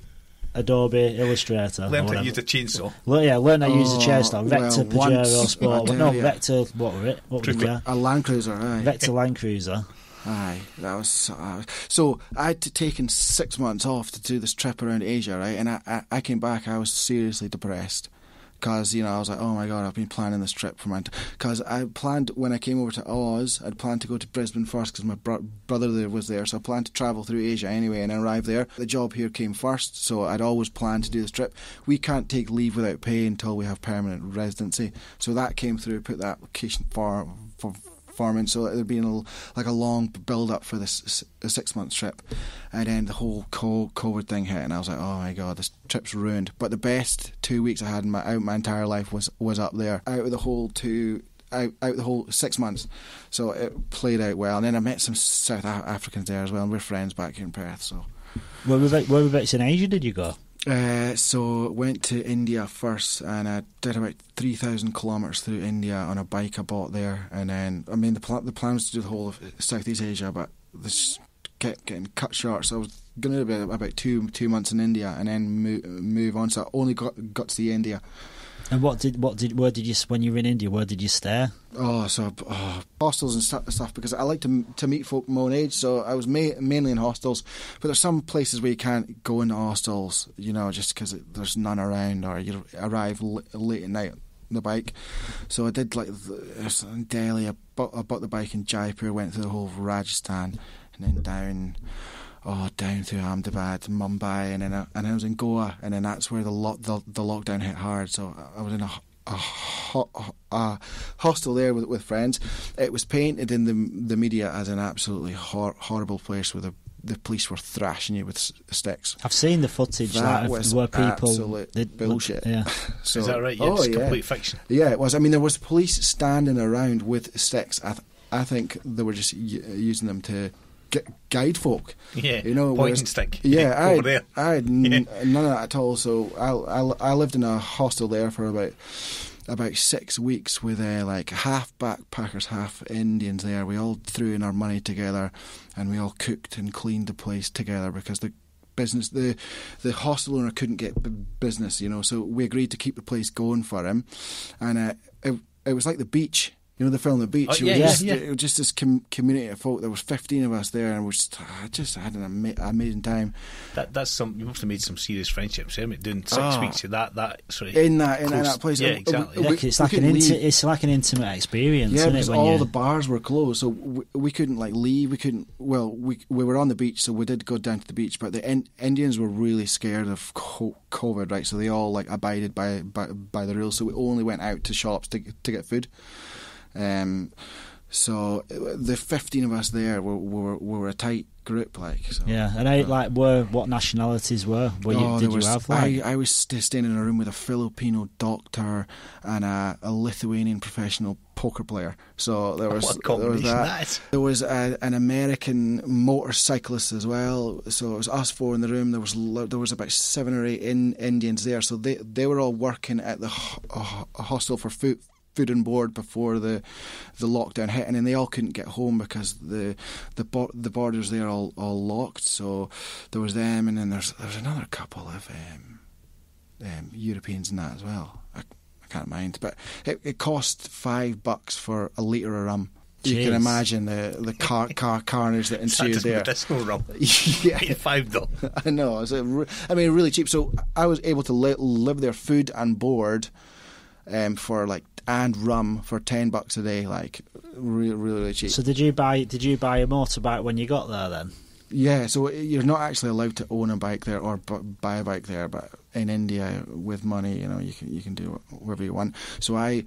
Adobe Illustrator. or Learned how to use a chainsaw. Well, yeah, learn how to use a Oh, chainsaw. Vector, well, Pajero, Sport. No, tell ya. Vector. What were it? What were Trooper. it? A Land Cruiser, aye. Vector Land Cruiser. Aye, that was uh, so. I'd t- taken six months off to do this trip around Asia, right? And I, I, I came back. I was seriously depressed because you know I was like, oh my god, I've been planning this trip for my. Because I planned when I came over to Oz, I'd planned to go to Brisbane first because my bro- brother there was there, so I planned to travel through Asia anyway and arrive there. The job here came first, so I'd always planned to do this trip. We can't take leave without pay until we have permanent residency, so that came through. Put the application for for so there'd been a, like a long build up for this six month trip, and then the whole COVID thing hit, and I was like, oh my god, this trip's ruined. But the best two weeks I had in my out my entire life was was up there. Out of the whole two. Out, out the whole six months, so it played out well. And then I met some South Africans there as well, and we're friends back here in Perth. So, Where were whereabouts in Asia did you go? Uh, so went to India first, and I did about three thousand kilometers through India on a bike I bought there, and then I mean the pl- the plan was to do the whole of Southeast Asia, but this kept getting cut short. So I was going to do about, two two months in India, and then move, move on. So I only got got to see India. And what did what did where did you when you were in India? Where did you stay? Oh, so oh, hostels and stu- stuff because I like to to meet folk my own age. So I was ma- mainly in hostels, but there's some places where you can't go into hostels, you know, just because there's none around or you arrive l- late at night the bike. So I did like the, Delhi. I bought, I bought the bike in Jaipur, went through the whole of Rajasthan, and then down. Oh, down through Ahmedabad, Mumbai, and then I, and I was in Goa, and then that's where the lo- the, the lockdown hit hard. So I was in a, a, ho- a hostel there with with friends. It was painted in the the media as an absolutely hor- horrible place where the the police were thrashing you with sticks. I've seen the footage That like, of was where people absolute they- bullshit. Yeah, <laughs> So, Is that right? Yeah, oh it's yeah, complete fiction. yeah, it was. I mean, there was police standing around with sticks. I, th- I think they were just y- using them to gu- guide folk. Yeah, you know, point and stick. Yeah, <laughs> I over had, there. I had n- none of that at all. So I, I, I lived in a hostel there for about about six weeks with uh, like half backpackers, half Indians. There, we all threw in our money together, and we all cooked and cleaned the place together because the business the the hostel owner couldn't get b- business, you know. So we agreed to keep the place going for him, and uh, it it was like the beach. You know the film The Beach. Oh, it, yeah, was yeah, just, yeah. it was just this com- community of folk. There was fifteen of us there, and we just I just had an ama- amazing time That that's some. You must have made some serious friendships. Eh? mate, Doing six Ah. weeks of that that sort of in that in close- that place. Yeah, exactly. we- yeah it's we like an inti- it's like an intimate experience, Yeah, isn't because it? When all you, the bars were closed, so we, we couldn't like leave. We couldn't. Well, we we were on the beach, so we did go down to the beach. But the in, Indians were really scared of co- COVID, right? So they all like abided by by, by the rules. So we only went out to shops to to get food. Um, so the fifteen of us there were were, were a tight group. Like, so. Yeah, and I, like, were what nationalities were? Were you, Oh, did there you was, have like? I, I was staying in a room with a Filipino doctor and a, a Lithuanian professional poker player. So there was, what there was combination that. that is. There was a, an American motorcyclist as well. So it was us four in the room. There was there was about seven or eight in, Indians there. So they they were all working at the ho- ho- hostel for food food and board before the the lockdown hit, and then they all couldn't get home because the the bo- the borders there all all locked. So there was them, and then there's there's another couple of um, um, Europeans in that as well. I, I can't mind, but it, it cost five bucks for a litre of rum. You can imagine the the car, car carnage that <laughs> That ensued just there. medicinal rum. <laughs> yeah, <laughs> Five though. I know. It's a re- I mean, really cheap. So I was able to li- live there, food and board, um, for like and rum for ten bucks a day. Like really, really, really cheap. So did you buy? Did you buy a motorbike when you got there? Then Yeah, so you're not actually allowed to own a bike there or bu- buy a bike there, but in India, with money, you know, you can you can do whatever you want. So I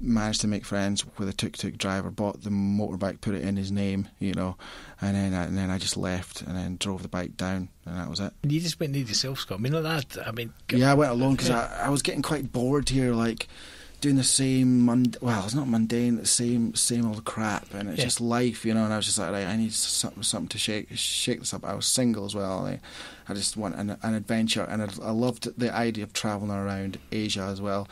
managed to make friends with a tuk-tuk driver, bought the motorbike, put it in his name, you know, and then I, and then I just left and then drove the bike down, and that was it. You just went and did yourself, Scott. I mean, like that. I mean, Yeah, I went alone <laughs> because I, I was getting quite bored here, like doing the same mund- well, it's not mundane, the same same old crap, and it's Yeah. just life, you know. And I was just like, right, I need something something to shake shake this up. I was single as well. I, I just want an, an adventure, and I, I loved the idea of traveling around Asia as well.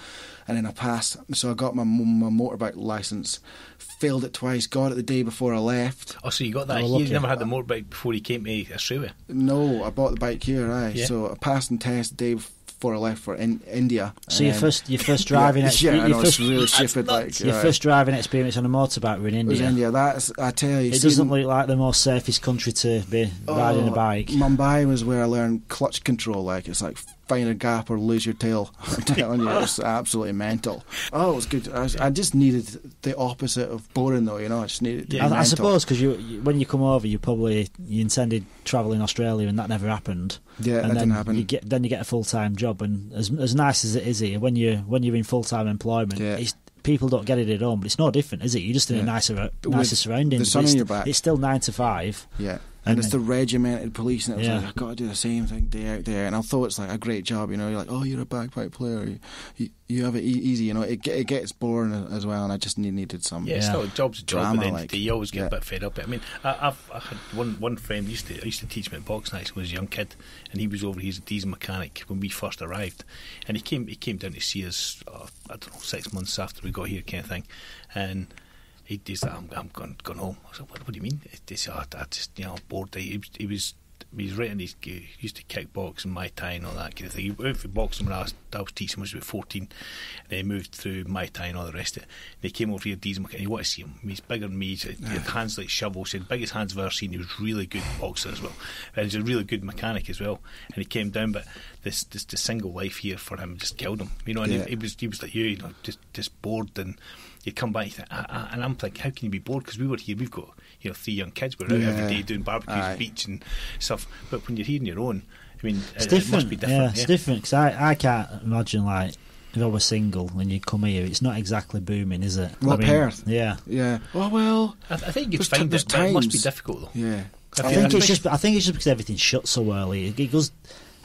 And then I passed, so I got my my motorbike license, failed it twice, got it the day before I left. oh, so you got that. You never had the motorbike before you came to Australia. No, I bought the bike here, aye. Yeah. So I passed and test the day before I left for in, India. so your um, first your first <laughs> driving yeah, ex- yeah, your first really stupid. Like your yeah. first driving experience on a motorbike were in It was India. India. That's I tell you. It see, doesn't look like the most safest country to be riding a oh, bike. Mumbai was where I learned clutch control. Like it's like find a gap or lose your tail. <laughs> I'm telling you, it's absolutely mental. Oh, it was good. I, was, I just needed the opposite of boring, though. You know, I just needed. To Yeah, I, I suppose because you, you when you come over, you probably you intended travelling Australia, and that never happened. Yeah, and that then didn't happen. you get then you get a full time job, and as as nice as it is here, when you when you're in full time employment, Yeah. people don't get it at home, but it's no different, is it? You're just in a Yeah. nicer With nicer surroundings. the sun on your back. it's still nine to five. Yeah. And And, it's the regimented police, and it was Yeah. like I've got to do the same thing day out day out. And although it's like a great job, you know, you're like, oh, you're a bagpipe player, you you, you have it easy, you know. It it gets boring as well, and I just need, needed some. Yeah, it's not a job's a job, Drama, but then like, you always get yeah. a bit fed up. I mean, I, I've I had one one friend used to I used to teach me at box nights when I was a young kid, and he was over. He's a diesel mechanic when we first arrived, and he came he came down to see us. Uh, I don't know six months after we got here, kind of thing, and. He, he's like, I'm, I'm going, going home. I said, what, what do you mean? He said, oh, I just, you know, bored. He, was- he was he was right in his he used to kickbox and Muay Thai and all that kind of thing. He went for boxing when I was, I was teaching was about 14 and then he moved through Muay Thai and all the rest of it. And he came over here, Diesel McKinney, you want to see him. He's bigger than me, he's, he had hands like shovels, he had the biggest hands I've ever seen. He was really good boxer as well. And he's a really good mechanic as well. And he came down, but this, this the single life here for him just killed him. You know, and Yeah. he, he was he was like you, you know, just just bored and you come back, you think, I, I, and I'm thinking, how can you be bored? Because we were here, we've got you know three young kids, we're out Yeah. every day doing barbecues, Aye. beach and stuff. But when you're here on your own, I mean, It's it, it different. must be different. Yeah, it's different because I, I can't imagine like if I was single and you come here, it's not exactly booming, is it? Well, I mean, Perth. Yeah. Yeah. Oh well. I, I think you'd There's ti- find there's it, but it must be difficult though. Yeah. I Yeah, think I it's just. I think it's just because everything's shut so early. It, it goes.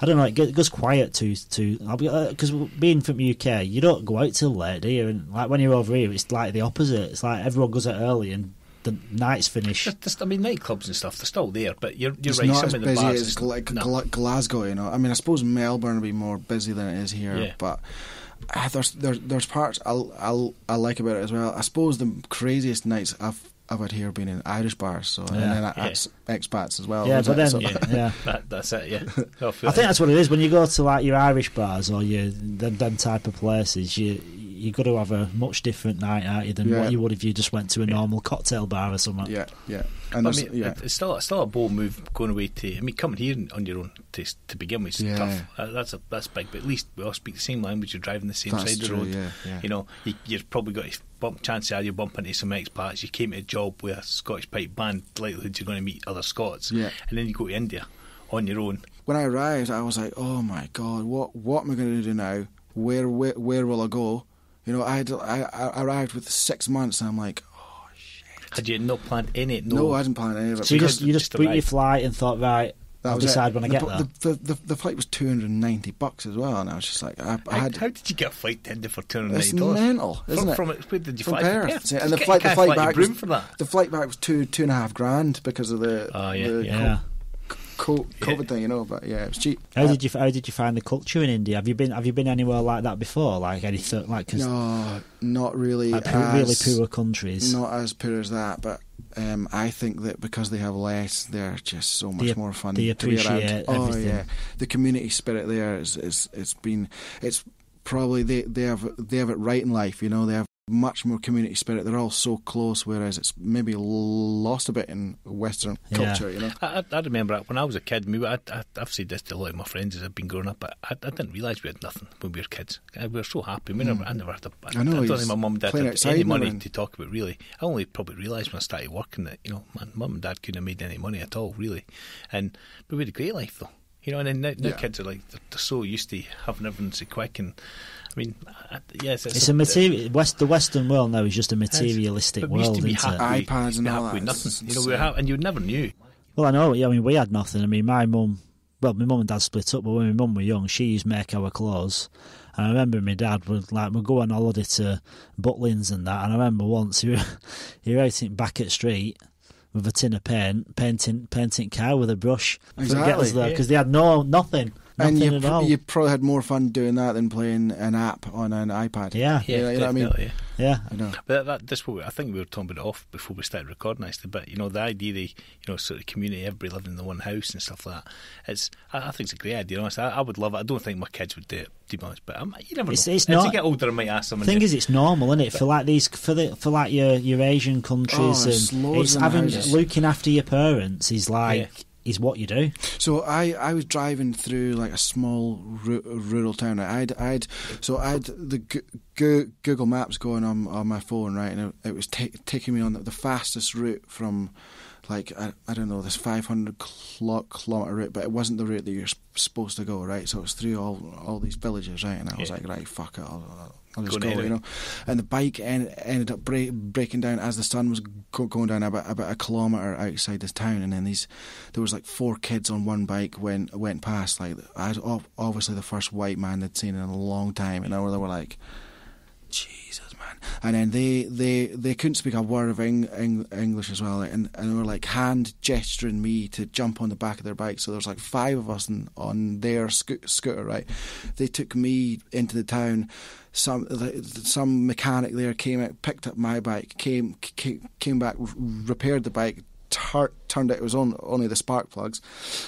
I don't know. It, goes quiet too. Too. Because being from UK, you don't go out till late, do you? And like when you're over here, it's like the opposite. It's like everyone goes out early and the nights finish. There's- there's- I mean, nightclubs and stuff, they're still there, but you're, you're it's right. not Some as of the busy bars as is- Gla- no. Gla- Glasgow, you know. I mean, I suppose Melbourne will be more busy than it is here, Yeah. but uh, there's there, there's parts I'll, I'll I like about it as well. I suppose the craziest nights I've I've had here being in Irish bars, so and then Yeah. ex, expats as well. yeah, but it? then So- yeah, <laughs> yeah. That, that's it. Yeah, <laughs> I think that's what it is. When you go to like your Irish bars or your them, them type of places, you you got to have a much different night, aren't you, than Yeah. what you would if you just went to a Yeah. normal cocktail bar or something. yeah, yeah, and I mean, yeah. it's still it's still a bold move going away to. I mean, coming here on your own to to begin with is Yeah. tough. Uh, that's a that's big, but at least we all speak the same language. You're driving the same That's side of the road. yeah, yeah. You know, you, you've probably got a bump chance are you bump into some expats. You came to a job with a Scottish pipe band. Likelihood you're going to meet other Scots. Yeah. and then you go to India on your own. when I arrived, I was like, "Oh my god, what what am I going to do now? Where where where will I go?" You know, I had I, I arrived with six months, and I'm like, "Oh shit." Had you not planned any? No, No, I hadn't planned any of it. So you just you just just booked your flight and thought, right, that I'll was it. decide when I The- get there. The, the, the, the flight was two hundred and ninety bucks as well, and I was just like, I, I How, had. how did you get a flight ticket for two hundred It's mental, isn't from, it? From where did you From fly? Perth. From And the You flight, the can't flight back was Broome for that. the flight back was two two and a half grand because of the, Oh, yeah, the yeah. Co- <laughs> COVID thing, you know. But yeah, it was cheap. How Uh, did you how did you find the culture in India? Have you been have you been anywhere like that before? Like anything like 'cause, No, not really. like poor, really poor countries. Not as poor as that, but um, I think that because they have less, they're just so much They- more fun. they to be around. appreciate Oh yeah, the community spirit there is, is it's been it's probably they they have they have it right in life. You know, they have much more community spirit. They're all so close, whereas it's maybe lost a bit in Western Yeah. culture. You know. I, I, I remember when I was a kid. Maybe I, I, I've said this to a lot of my friends as I've been growing up. But I, I didn't realise we had nothing when we were kids. We were so happy. We never, I never had. A, I, Hmm. I know, I don't think my mum and dad had any money everything. to talk about. Really, I only probably realised when I started working that you know, my mum and dad couldn't have made any money at all, really. And but we had a great life though. You know, and then now, now Yeah. kids are like they're, they're so used to having everything so quick. And I mean, I, yes, it's a material. West the Western world now is just a materialistic but we used world, to be isn't it? happy, iPads and be all happy that. nothing. You know, we were ha- and you never knew. Well, I know. Yeah, I mean, we had nothing. I mean, my mum. Well, my mum and dad split up, but when my mum were young, she used to make our clothes. And I remember my dad would like we'd go on holiday to Butlins and that. And I remember once he were, <laughs> he were out in Backett Street with a tin of paint, painting painting cow with a brush. To get us Exactly, there yeah. because they had no nothing, And you, at all. you probably had more fun doing that than playing an app on an iPad. yeah, Yeah, you know what I mean? yeah. yeah. I know. But that, that's what we, I think we were talking about it off before we started recording actually. But you know, the idea, the you know, sort of community, everybody living in the one house and stuff like that. It's I, I think it's a great idea. Honestly, I, I would love it. I don't think my kids would do it, to be honest. But um, you never It's- know. it's As not- you get older, I might ask them. The thing is, it's normal, isn't it? For like these, for the for like your your Asian countries, Oh, and loads it's having looking after your parents is like Yeah. Is what you do. So I, I was driving through like a small ru- rural town. I'd I'd so I'd the G- G- Google Maps going on on my phone right, and it, it was ta- taking me on the, the fastest route from like I, I don't know this 500 kilometer route, but it wasn't the route that you're supposed to go right. So it was through all all these villages right, and I was Yeah. like right, fuck it, I'll, I'll- just Go you know. And the bike en- ended up break, breaking down as the sun was go- going down about about a kilometre outside this town, and then these there was like four kids on one bike when went past. Like I was obviously the first white man they'd seen in a long time, and they were, they were like, Jesus. And then they they they couldn't speak a word of Eng, Eng, English as well, and and they were like hand gesturing me to jump on the back of their bike. So there was like five of us on, on their sco- scooter, right? They took me into the town. Some some mechanic there came out, picked up my bike, came, came back, repaired the bike. Tur- turned out it was on, only the spark plugs,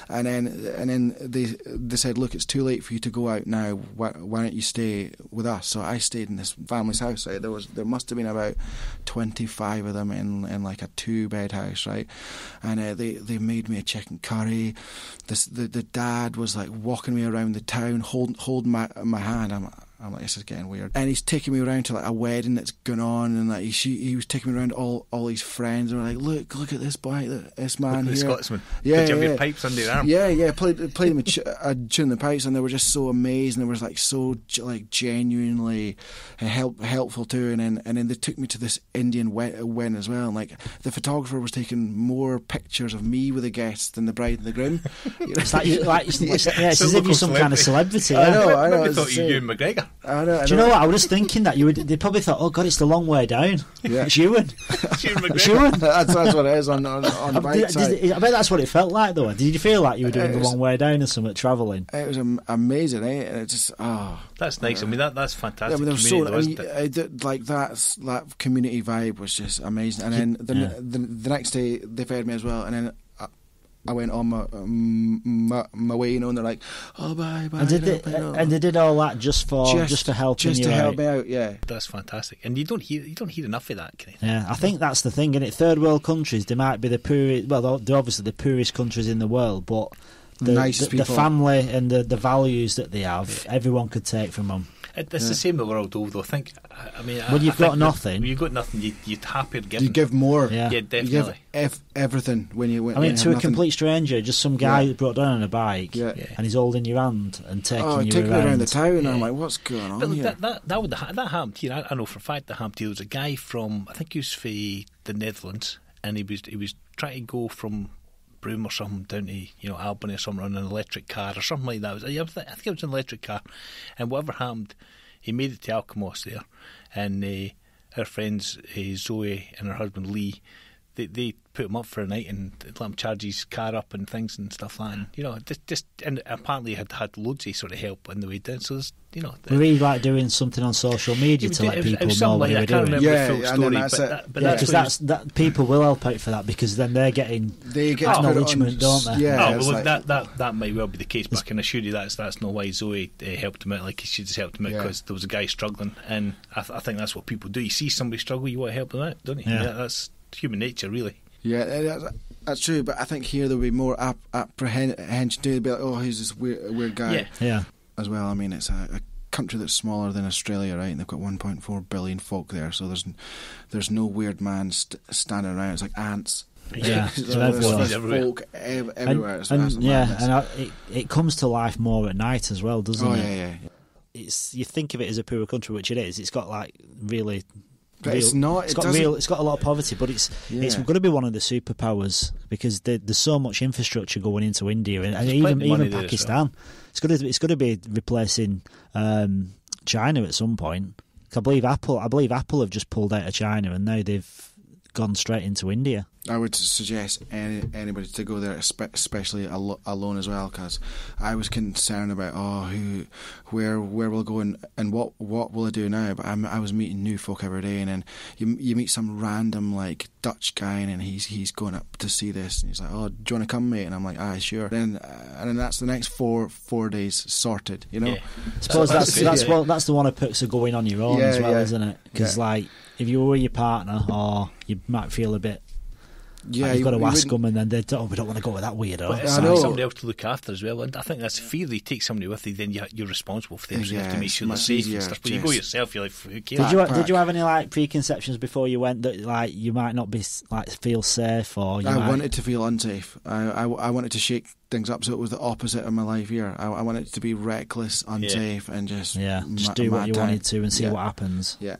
and then and then they they said, look, it's too late for you to go out now. Why, why don't you stay with us? So I stayed in this family's house. Right? There was there must have been about twenty five of them in in like a two bed house, right? And uh, they they made me a chicken curry. This the the dad was like walking me around the town, holding holding my my hand. I'm I'm like, this is getting weird. And he's taking me around to like a wedding that's going on, and like he, he was taking me around all all his friends. And we're like, look, look at this boy, this man the here. Scotsman. Yeah, Did you have yeah. your pipes under your arm? Yeah, yeah, played played them a, ch- a tune the pipes, and they were just so amazing. They were like so like genuinely help helpful too. And then and then they took me to this Indian wedding as well. And like the photographer was taking more pictures of me with the guests than the bride and the groom. <laughs> It's like, you, like it's, it's, yeah, it's It's as if you're local some kind of celebrity. I yeah. know, I know. Maybe thought you insane. were Ewan McGregor. I know. I Do you know what? I was thinking that you would. They probably thought, "Oh God, it's the long way down." Yeah. it's Ewan. <laughs> It's Ewan It's McGregor. <laughs> That's, that's what it is on on, on the I, bike did, side. did, I bet that's what it felt like, though. Did you feel like you were doing It the was- long way down or something, travelling? It was amazing, eh? It just oh. That's nice. I mean, that that's Yeah, fantastic. I mean, community, so though, I isn't mean, it? I did, like that's that community vibe was just amazing. And then the, Yeah. the the next day they fed me as well, and then I, I went on my, um, my my way, you know, and they're like, "Oh, bye, bye." And did they, up, you know. and they did all that just for just, for helping just you to help out. me out. Yeah, That's fantastic. And you don't hear you don't hear enough of that. Can you? Yeah, I think that's the thing. In it, third world countries, they might be the poorest. Well, they're obviously the poorest countries in the world, but the, Nicest the, the family and the, the values that they have, everyone could take from them. It, it's the same the world over. Though. I think. I, I mean, I- When I you've think got nothing- when you've got nothing, you, you'd happier giving. You give more. Yeah. Yeah, You give definitely. ev- everything when you. When I mean, to a nothing. complete stranger, just some guy Yeah. that brought down on a bike, Yeah. Yeah. and he's holding your hand and taking Oh, you taking around. around the town, and I'm like, what's going on But here? that, that, that, would, that happened here. I, I know for a fact that happened here. There was a guy from, I think he was from the Netherlands, and he was he was trying to go from Broome or something down to you know Albany or something on an electric car or something like that. Was, I think it was an electric car, and whatever happened, he made it to Alkmaar there, and uh, her friends uh, Zoe and her husband Lee. They, they put him up for a night and let him charge his car up and things and stuff like that. And, you know, just, just and apparently had had loads of sort of help on the way down. So there's, you know, Were he like doing something on social media to let it people it know what like they that. I were doing? remember Yeah, the full and story, that's but, it. that, but Yeah, because that's that people will help out for that because then they're getting they get to put on- acknowledgement, don't they? Yeah, oh, well, like- that, that that might well be the case, but I can assure you that's that's not why Zoe uh, helped him out. Like she just helped him out Yeah. because there was a guy struggling, and I, th- I think that's what people do. You see somebody struggle, you want to help them out, don't you? Yeah. that's human nature, really. Yeah, uh, that's, that's true. But I think here there'll be more ap- apprehension too. They'll be like, oh, he's this weird, weird guy Yeah. yeah. as well. I mean, it's a, a country that's smaller than Australia, right? And they've got 1.4 billion folk there, so there's there's no weird man st- standing around. It's like ants. Yeah, <laughs> there's, everywhere. there's Everywhere. folk ev- And, everywhere. It's- and that's yeah, madness. and I, it it comes to life more at night as well, doesn't oh it? yeah, yeah. It's you think of it as a poor country, which it is. It's got like really. But real- it's not. It's it got doesn't- real. It's got a lot of poverty, but it's it's going to be one of the superpowers because there, there's so much infrastructure going into India and, and even plenty of money even there as Pakistan. It's going to it's going to be replacing um, China at some point. I believe Apple. I believe Apple have just pulled out of China and now they've gone straight into India. I would suggest any, anybody to go there, especially alo- alone as well, because I was concerned about oh, who, where, where we'll go and, and what, what will I do now? But I'm, I was meeting new folk every day, and then you, you meet some random like Dutch guy, and he's he's going up to see this, and he's like, oh, do you want to come, mate? And I'm like, ah, sure. Then uh, and then that's the next four four days sorted, you know. Yeah. I suppose So that's that's that's good. what that's the one of perks of going on your own Yeah, as well, yeah. isn't it? Because Yeah. like if you were your partner, or you might feel a bit. Yeah, like you've got to ask them, and then they oh, we don't want to go with that weirdo. But it's I know. somebody else to look after as well. And I think that's fear. You take somebody with you, then you're, you're responsible for them. so you have to make sure they're much safe easier, and stuff. But you go yourself, you're like, who cares? Did you did you have any like preconceptions before you went that like you might not be like feel safe or you I might, wanted to feel unsafe. I, I, I wanted to shake things up so it was the opposite of my life here. I, I wanted to be reckless, unsafe, and just yeah ma- just do what you time. wanted to and see Yeah. what happens. Yeah,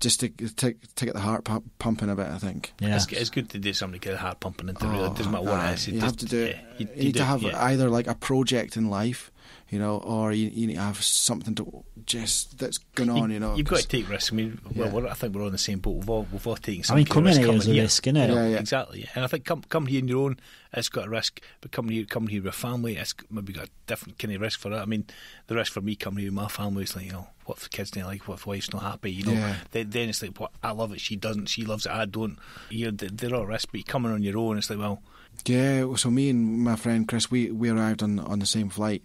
just to to, to get the heart pump, pumping a bit. I think. Yeah, It's, it's good to do something to get the heart pumping into. Oh, It doesn't oh, matter what aye. it is. It you just- have to do it. yeah, you, you need do to have yeah. either like a project in life, you know, or you, you need to have something to just that's going on. You, know, You've got 'cause- to take risks. I mean, well, Yeah. we're, I think we're on the same boat. We've all, we've all taken I mean kind of coming risk here coming is a here. risk, isn't it? Yeah, yeah. Exactly, and I think come come here on your own, it's got a risk. But coming here, coming here with a family, it's maybe got a different kind of risk for that. I mean, the risk for me coming here with my family is like, you know, what if the kids don't like, what if the wife's not happy, you know? Yeah. Then, then it's like, what I love it, she doesn't, she loves it, I don't. You know, they- they're all risks, but you're coming on your own, it's like, well, Yeah, so me and my friend Chris, we, we arrived on on the same flight.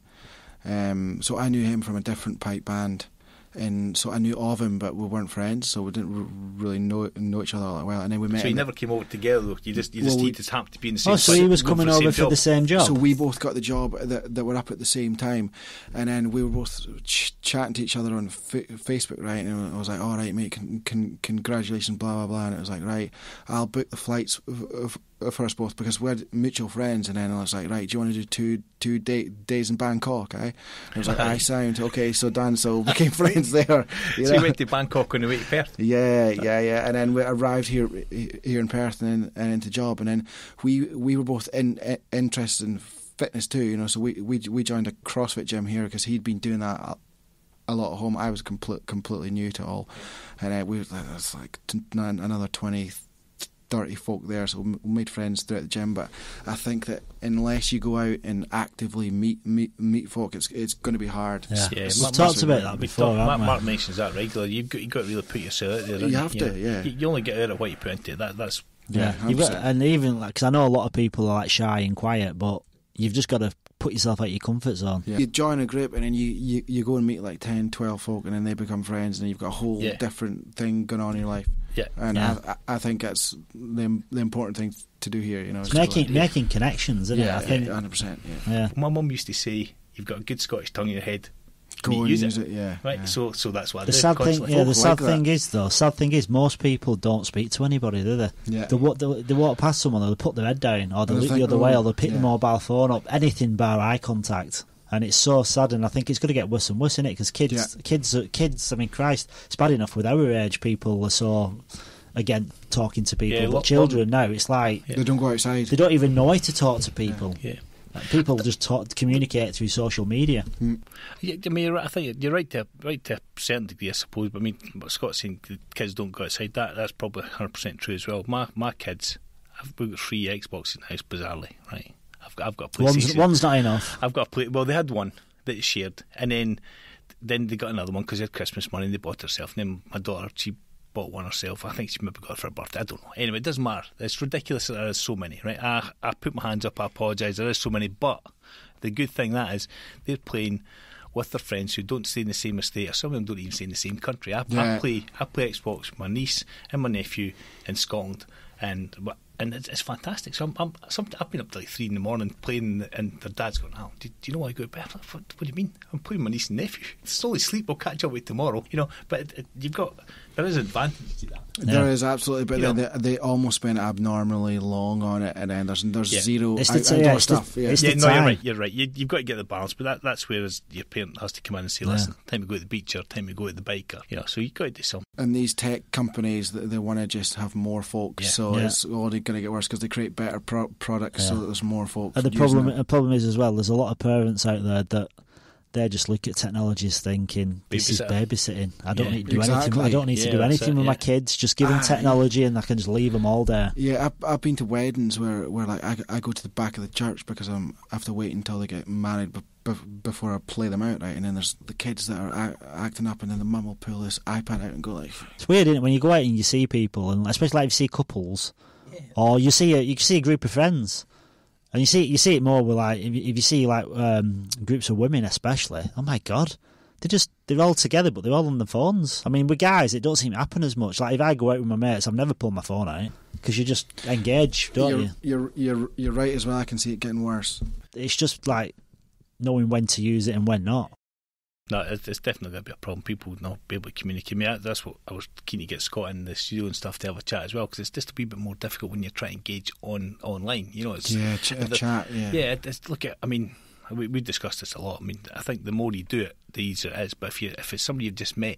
Um, so I knew him from a different pipe band, and so I knew of him, but we weren't friends, so we didn't r- really know know each other all that well. And then we met. so you never came over together. Though. You just, you just, Well, we- you just happened to be in the same. Oh, so place, he was coming the same over for the same job. So we both got the job that, that were up at the same time, and then we were both ch- chatting to each other on fa- Facebook, right? And I was like, "All right, mate, con- con- congratulations, blah blah blah." And it was like, "Right, I'll book the flights f- f- for us both because we had mutual friends." And then I was like, "Right, do you want to do two two day- days in Bangkok?" Eh? And I was like, "I <laughs> sound okay." So Dan, so we became friends <laughs> there. You So know? you went to Bangkok on the way to Perth. Yeah, yeah, yeah. And then we arrived here here in Perth and then and into job, and then we we were both in, in, interested in fitness too. You know, so we we we joined a CrossFit gym here because he'd been doing that. A, a lot at home. I was complete, completely new to all, and uh, we was like t- another 20, 30 folk there. So we made friends throughout the gym. But I think that unless you go out and actively meet meet meet folk, it's it's going to be hard. Yeah. Yeah, We've talked Mark- about that before, talk- Mark, haven't? Mark mentions that regularly. You've got, you've got to really put yourself out there. don't You have to, know? yeah. You, you only get out of what you put into it. That, that's Yeah, Yeah, got, and even like because I know a lot of people are like shy and quiet, but you've just got to put yourself out your comfort zone. Yeah. You join a group and then you, you, you go and meet like 10, 12 folk and then they become friends and you've got a whole Yeah. different thing going on in your life. Yeah. And Yeah. I, I I think that's the, the important thing to do here, you know. It's making like- making connections, isn't yeah, it? I think. yeah, 100%. Yeah. Yeah, My mum used to say, "You've got a good Scottish tongue in your head." Go you and use, use it? it, yeah, Right, yeah. so so that's what I The do sad thing, constantly. yeah, the Folk sad like thing that. is though, sad thing is most people don't speak to anybody, do they? Yeah. They, wa- they, they walk past someone, they'll put their head down, or they'll They'll look the think, other way, "Oh, or they'll pick the mobile phone up. Anything bar eye contact, and it's so sad. And I think it's going to get worse and worse in it because kids, Yeah. kids, uh, kids. I mean, Christ, it's bad enough with our age. People are so again talking to people, Yeah, but children now it's like They don't go outside. they don't even know how to talk to people. Yeah. Like, People just talk, communicate through social media. Hmm. Yeah, I mean, you're right- I think you're right to right to a certain degree, I suppose. But I mean, what Scott's saying, the kids don't go outside. That that's probably 100 percent true as well. My my kids, I've got three Xboxes in the house, bizarrely, right? I've got I've got a One's, one's not enough. I've got a play. Well, they had one that they shared, and then then they got another one because they had Christmas money and they bought herself. And then my daughter, she bought one herself. I think she maybe got it for her birthday. I don't know. Anyway, it doesn't matter. It's ridiculous that there is so many, right? I I put my hands up. I apologise. There is so many, but the good thing that is they're playing. With their friends who don't stay in the same estate, or some of them don't even stay in the same country. I, I play, I play Xbox with my niece and my nephew in Scotland, and and it's, it's fantastic. So some, I've been up to like three in the morning playing, and their dad's going, "Oh, do, do you know why I go to bed?" Like, What, what do you mean? I'm playing my niece and nephew. Slowly sleep. We'll catch up with tomorrow. You know, but it, it, you've got there is advantage to that. There Yeah. is absolutely, but You they, they almost spend abnormally long on it, and then there's there's Yeah. zero It's out- the- outdoor yeah, it's the- stuff. yeah. it's yeah, the no, you're right. You're right. You, you've got to get the balance, but that, that's where is your parent has to come in and say, Yeah. "Listen, time to go to the beach or time to go to the bike," or you know. So you have got to do something. and these tech companies, they, they want to just have more folk, Yeah. so Yeah. it's only going to get worse because they create better pro- products, so that there's more folk. And the using problem, it. the problem is as well. There's a lot of parents out there that they just look at technologies thinking this is babysitting. I don't Yeah. need to do anything. I don't need to Yeah, do anything it, with my kids. Just give them Ah, technology and I can just leave them all there. Yeah, I've, I've been to weddings where, where like I, I go to the back of the church because I'm I have to wait until they get married b- b- before I play them out, right? And then there's the kids that are acting up, and then the mum will pull this iPad out and go like, It's weird, isn't it? When you go out and you see people, and especially like if you see couples, or you see a, you see a group of friends, and you see you see it more with like if you, if you see like um, groups of women, especially. Oh my god, they just they're all together, but they're all on the phones. I mean, with guys, it don't seem to happen as much. Like if I go out with my mates, I've never pulled my phone out because you just engage, don't you're, you? you're you're you're right as well. I can see it getting worse. It's just like knowing when to use it and when not. No, it's, it's definitely going to be a problem. People would not be able to communicate. I mean, that's what I was keen to get Scott in the studio and stuff to have a chat as well, because it's just a wee bit more difficult when you're trying to engage on online. You know, it's Yeah, ch- a the- chat. Yeah, yeah. It's, look at, I mean, we we discussed this a lot. I mean, I think the more you do it, the easier it is. But if you if it's somebody you've just met,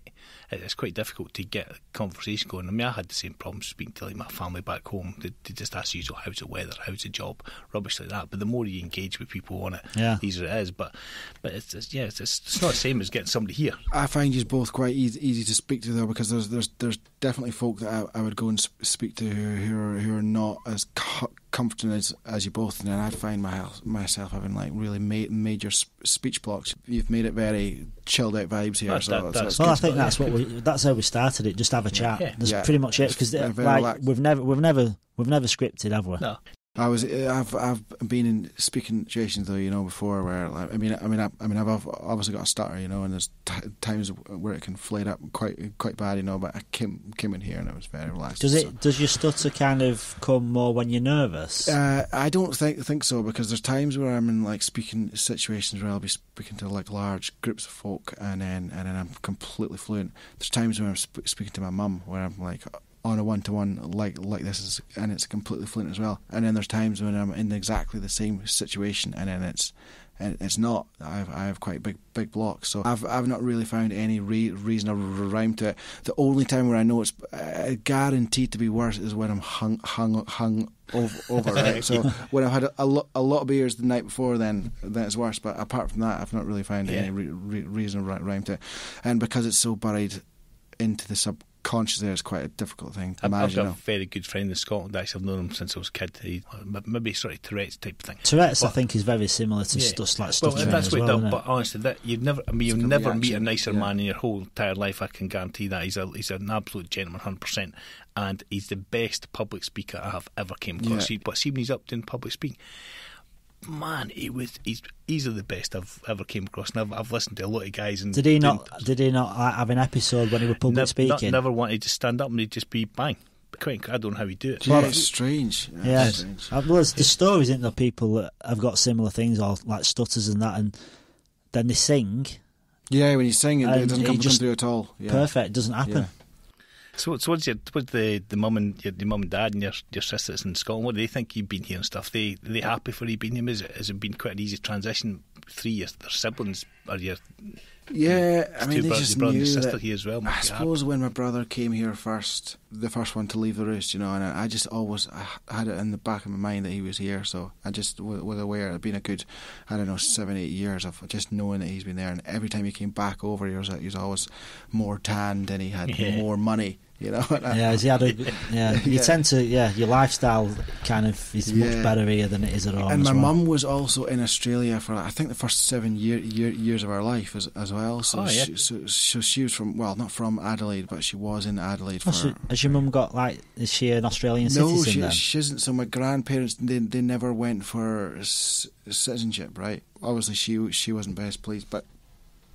it's quite difficult to get a conversation going. I mean, I had the same problems speaking to like my family back home. They, they just ask you, "How's the weather? How's the job?" Rubbish like that. But the more you engage with people on it, Yeah. the easier it is. But but it's, it's yeah, it's, it's not the same as getting somebody here. I find you both quite easy, easy to speak to though, because there's there's there's definitely folk that I, I would go and speak to who, who are who are not as co- comfortable as, as you both, and then I'd find my, myself having like really ma- major sp- speech blocks. You've made it very chilled out vibes here, That- so, that- so that's it's Well, I think that's what we. That's how we started it. Just have a chat. Yeah. That's Yeah. pretty much it. Because uh, like relaxed. we've never, we've never, we've never scripted, have we? No, I was I've I've been in speaking situations though you know before where like, I mean I mean I, I mean I've obviously got a stutter you know and there's t- times where it can flare up quite quite bad you know but I came came in here and I was very relaxed. Does so- it? Does your stutter kind of come more when you're nervous? Uh, I don't think think so because there's times where I'm in like speaking situations where I'll be speaking to like large groups of folk and then and then I'm completely fluent. There's times when I'm sp- speaking to my mum where I'm like on a one to one like like this is and it's completely fluent as well. And then there's times when I'm in exactly the same situation and then it's and it's not. I've I have quite big big blocks, so I've I've not really found any re- reason or rhyme to it. The only time where I know it's uh, guaranteed to be worse is when I'm hung hung hung over, over right. So when I've had a, a, lot, a lot of beers the night before, then then it's worse. But apart from that, I've not really found Yeah. any re- re- reason or rhyme to it. And because it's so buried into the subconscious, there, it's quite a difficult thing to I've, I've got you a very good friend in Scotland. Actually, I've known him since I was a kid. He, maybe sort of Tourette's type of thing. Tourette's, I think, is very similar to Yeah. stuff like Well, stuttering that's as what well. it does. But honestly, that you've never. I mean, you'll It's a never meet a nicer yeah. man in your whole entire life. I can guarantee that. He's a he's an absolute gentleman, hundred percent, and he's the best public speaker I have ever came across. Yeah. He- But see, when he's up doing public speaking, man, he was he's easily the best I've ever came across. And I've, I've listened to a lot of guys and Did he not? Did he not have an episode when he was public nev- not- speaking? never wanted to stand up and he'd just be bang. Quite, I don't know how he do it. Yeah, Well, it's strange. Yeah, Yeah, strange. Well, it's the stories, isn't there? People that have got similar things or like stutters and that, and then they sing, Yeah, when you sing, it, it doesn't it come, just- come through at all. Yeah. Perfect. It doesn't happen. Yeah. So, so what's your what's the the mum and your, your mum and dad and your your sisters in Scotland? What do they think you've been here and stuff? They are they happy for you being here? Is it has it been quite an easy transition? Three years, their siblings are your Yeah, I mean, they brothers, just brother knew sister here as well. I must be hard. suppose when my brother came here first, the first one to leave the roost, you know, and I I just always I had it in the back of my mind that he was here, so I just wa- was aware it'd been a good, I don't know, seven, eight years of just knowing that he's been there, and every time he came back over, he was he was always more tanned and he had <laughs> Yeah. more money, you know. <laughs> and I- Yeah, has he had a, yeah, <laughs> you Yeah. tend to, yeah, your lifestyle kind of is much better here than it is at home. and my well. mum was also in Australia for I think the first seven year, year, years of her life as, as well. So, Oh, yeah. she, so, so she was from well, not from Adelaide, but she was in Adelaide Oh, for. so has your mum got like? Is she an Australian no, citizen she, she isn't. So my grandparents they they never went for citizenship, right? Obviously, she she wasn't best pleased, but.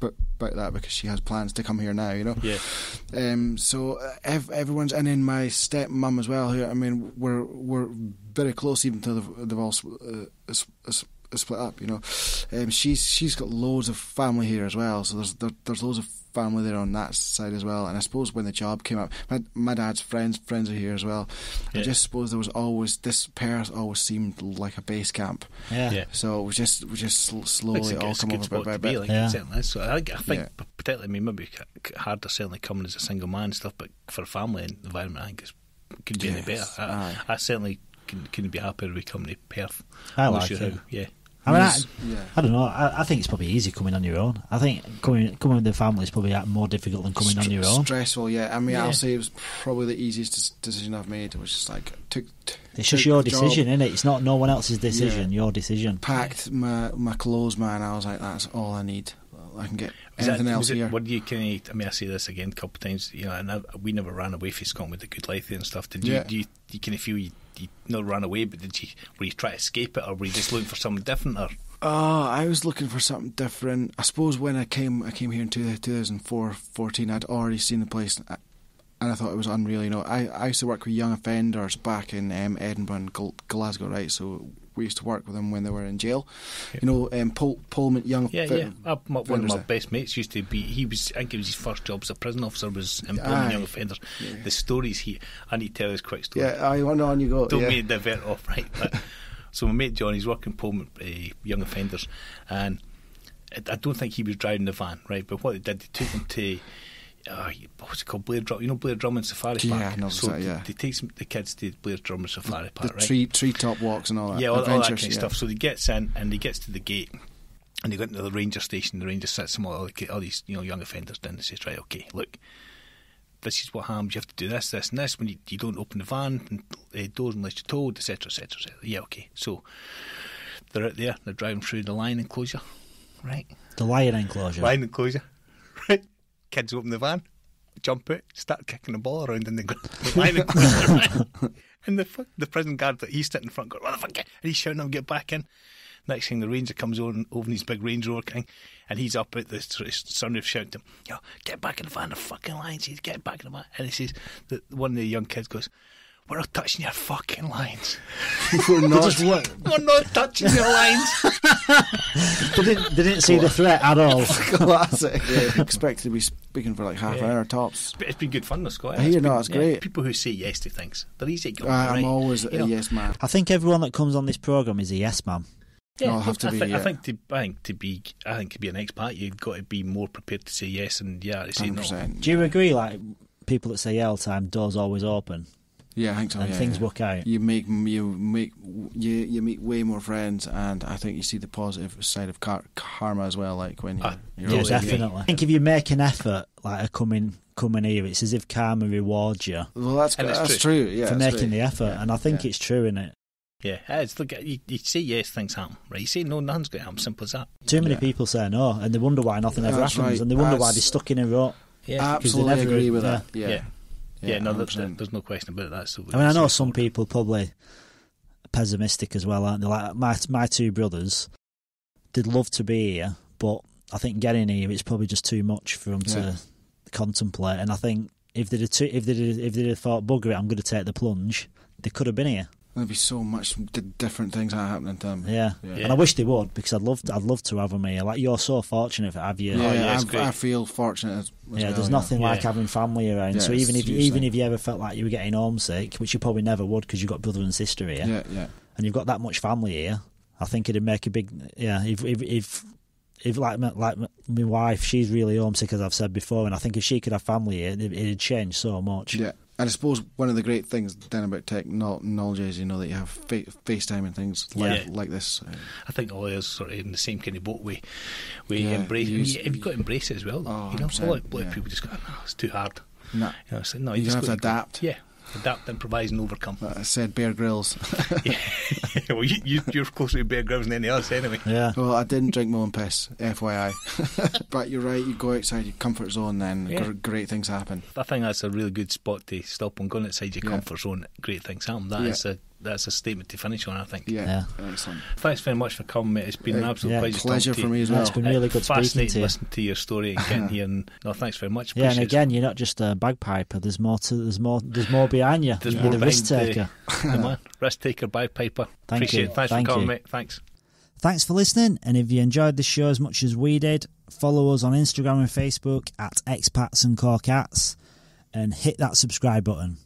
But about that because she has plans to come here now, you know. Yeah, Um, so uh, ev- everyone's, and then my stepmom as well. Who I mean, we're we're very close, even though they've, they've all sp- uh, s- s- split up. You know, um, she's she's got loads of family here as well. So there's there, there's loads of family there on that side as well. And I suppose when the job came up, my my dad's friends friends are here as well. I just suppose there was always this Perth always seemed like a base camp. yeah. yeah. So it was just we just sl- slowly It's all it's come good over bit by to be. bit. Like, Yeah. it certainly is. So I, think- I think, Yeah. particularly, I mean, maybe c- c- harder certainly coming as a single man and stuff, but for a family environment, I think it's could be any better. I. I certainly can, couldn't be happier with coming to Perth. I like sure it. how- Yeah, I mean, I, yeah. I don't know. I, I think it's probably easy coming on your own. I think coming coming with the family is probably more difficult than coming on your own. Stressful, yeah. I mean, Yeah. I'll say it was probably the easiest decision I've made. It was just like took. t- It's just your the job, decision, isn't it? It's not no one else's decision. Your decision. Packed my my clothes, man. I was like, that's all I need. I can get Was that- anything else was it- here. What do you can? of? I mean, I say this again a couple of times. You know, and I, we never ran away from Scotland with the good life and stuff. Did you? Yeah. Do you, you kind of feel you, you not ran away, but did you? Were you trying to escape it, or were you just looking for something different? Or Oh, I was looking for something different. I suppose when I came, I came here in two, 2004, 14, I'd already seen the place, uh, and I thought it was unreal. You know, I, I used to work with young offenders back in um, Edinburgh and Glasgow, right? So we used to work with them when they were in jail. Yeah. You know, um, Pol- Polmont, young yeah, yeah. Uh, my, one of my there. best mates used to be. He was. I think it was his first job as a prison officer. Was in Aye. young offenders. Yeah. The stories he. I need to tell this quick story. Yeah, I went on. You go. Don't yeah. to divert off, right? But, <laughs> so my mate John, he's working Polmont, uh, young offenders, and I I don't think he was driving the van, right? But what they did, they took him to. Uh, what's it called? Blair Drum. You know Blair Drummond Safari Yeah, Park. I know so that, yeah. they, they take some, the kids to Blair Drummond Safari the Park, right? tree treetop walks and all that. yeah, all, all that kind Adventures, of stuff. So he gets in and he gets to the gate, and they go into the ranger station. The ranger sits them all, all, these you know young offenders down and says, "Right, okay, look, this is what happens. You have to do this, this, and this. When you, you don't open the van and, uh, doors unless you're told, etc., etc., etc." Yeah, okay. So they're out there. They're driving through the lion enclosure, right? The lion enclosure. Lion enclosure, right? Kids open the van, jump out, start kicking the ball around <laughs> <laughs> in the, the line And the the prison guard that he's sitting in front, going, "What the fuck?" And he's shouting, "I'll get back in." Next thing, the ranger comes on over his big Range Rover king, and he's up at the sunroof shouting to him, "Yo, get back in the van! The fucking lines! He's get back in the van!" And he says that one of the young kids goes, "We're not touching your fucking lines. <laughs> We're not. Just what- We're not touching your lines." <laughs> they, didn't, they didn't see the threat at all. <laughs> Classic. Yeah, expect to be speaking for like half an hour tops. But it's been good fun, though, Scott. I hear, no, been- it's great. People who say yes to things, they're easy going. I- right? I'm always You a know? yes man. I think everyone that comes on this program is a yes man. Yeah, I'll have to I, be, think, I think to I think to be I think to be an expat, you've got to be more prepared to say yes and yeah to say Hundred no. percent. Do you agree? Like people that say yeah all the time, doors always open Yeah, I think so. and yeah, things yeah. work out. You make you make you you meet way more friends, and I think you see the positive side of car- karma as well. Like when you, Ah, you're Yeah, always- definitely. I think if you make an effort, like a coming coming here, it's as if karma rewards you Well, that's And that's true. Yeah, for making great. the effort, Yeah, and I think yeah. it's true in it. Yeah, it's look you, you say yes, things happen, right? You say no, nothing's going to happen. Simple as that. Too many Yeah. people say no, and they wonder why nothing ever happens, right. and they wonder why they're stuck in a rut. Yeah, Absolutely never- agree with yeah. that. Yeah, yeah, yeah. no, there, 100%. there's no question about that. So I mean, I know some people probably pessimistic as well, aren't they? Like my my two brothers, they'd love to be here, but I think getting here it's probably just too much for them Yeah. to contemplate. And I think if they'd have t- if they if they'd have thought bugger it, I'm going to take the plunge, they could have been here. There'd be so much d- different things that happening to them. Yeah. Yeah. and I wish they would because I'd love, to, I'd love to have them here. Like you're so fortunate to have you. Yeah, Oh, yeah, it's I'm- I feel fortunate. As, as Yeah, well, there's nothing Yeah. like having family around. Yeah, so even if huge even if you ever felt like you were getting homesick, which you probably never would because you've got brother and sister here, Yeah, yeah. and you've got that much family here, I think it'd make a big yeah. If if if, if like my, like my, my wife, she's really homesick as I've said before, and I think if she could have family here, it, it'd change so much. Yeah. And I suppose one of the great things then about technology is you know that you have fa- FaceTime and things like Yeah. like this. Uh, I think all of us sort of in the same kind of boat. We we Yeah, embrace. you you, you've got to embrace it as well. Oh, you know, 100%, a lot, a lot yeah. of people just go, "No, it's too hard." nah, You know, like, no, You just have to adapt. Yeah, adapt, improvise, and overcome. I said Bear Grylls. <laughs> <laughs> well, you, you, you're closer to Bear Grylls than any else, anyway. Yeah. well, I didn't drink my own piss, FYI. <laughs> but you're right. You go outside your comfort zone, then Yeah. gr- great things happen. I think that's a really good spot to stop on. Going outside your Yeah. comfort zone, great things happen. That Yeah. is a that's a statement to finish on. I think. Yeah, excellent. Thanks very much for coming, mate. It's been an absolute yeah, pleasure. Pleasure talking for me you. as well. it's been really good speaking Fascinating to you. listening to your story and getting <laughs> here. And no, thanks very much. Yeah, and Appreciate it. again, you're not just a bagpiper. There's more to. There's more. There's more behind you. There's you're more the risk taker. the, the man, risk taker, bagpiper. Thank Appreciate you. it. Thanks Thank for coming, you. mate. Thanks. Thanks for listening, and if you enjoyed the show as much as we did, follow us on Instagram and Facebook at Expats and Cork Hats, and hit that subscribe button.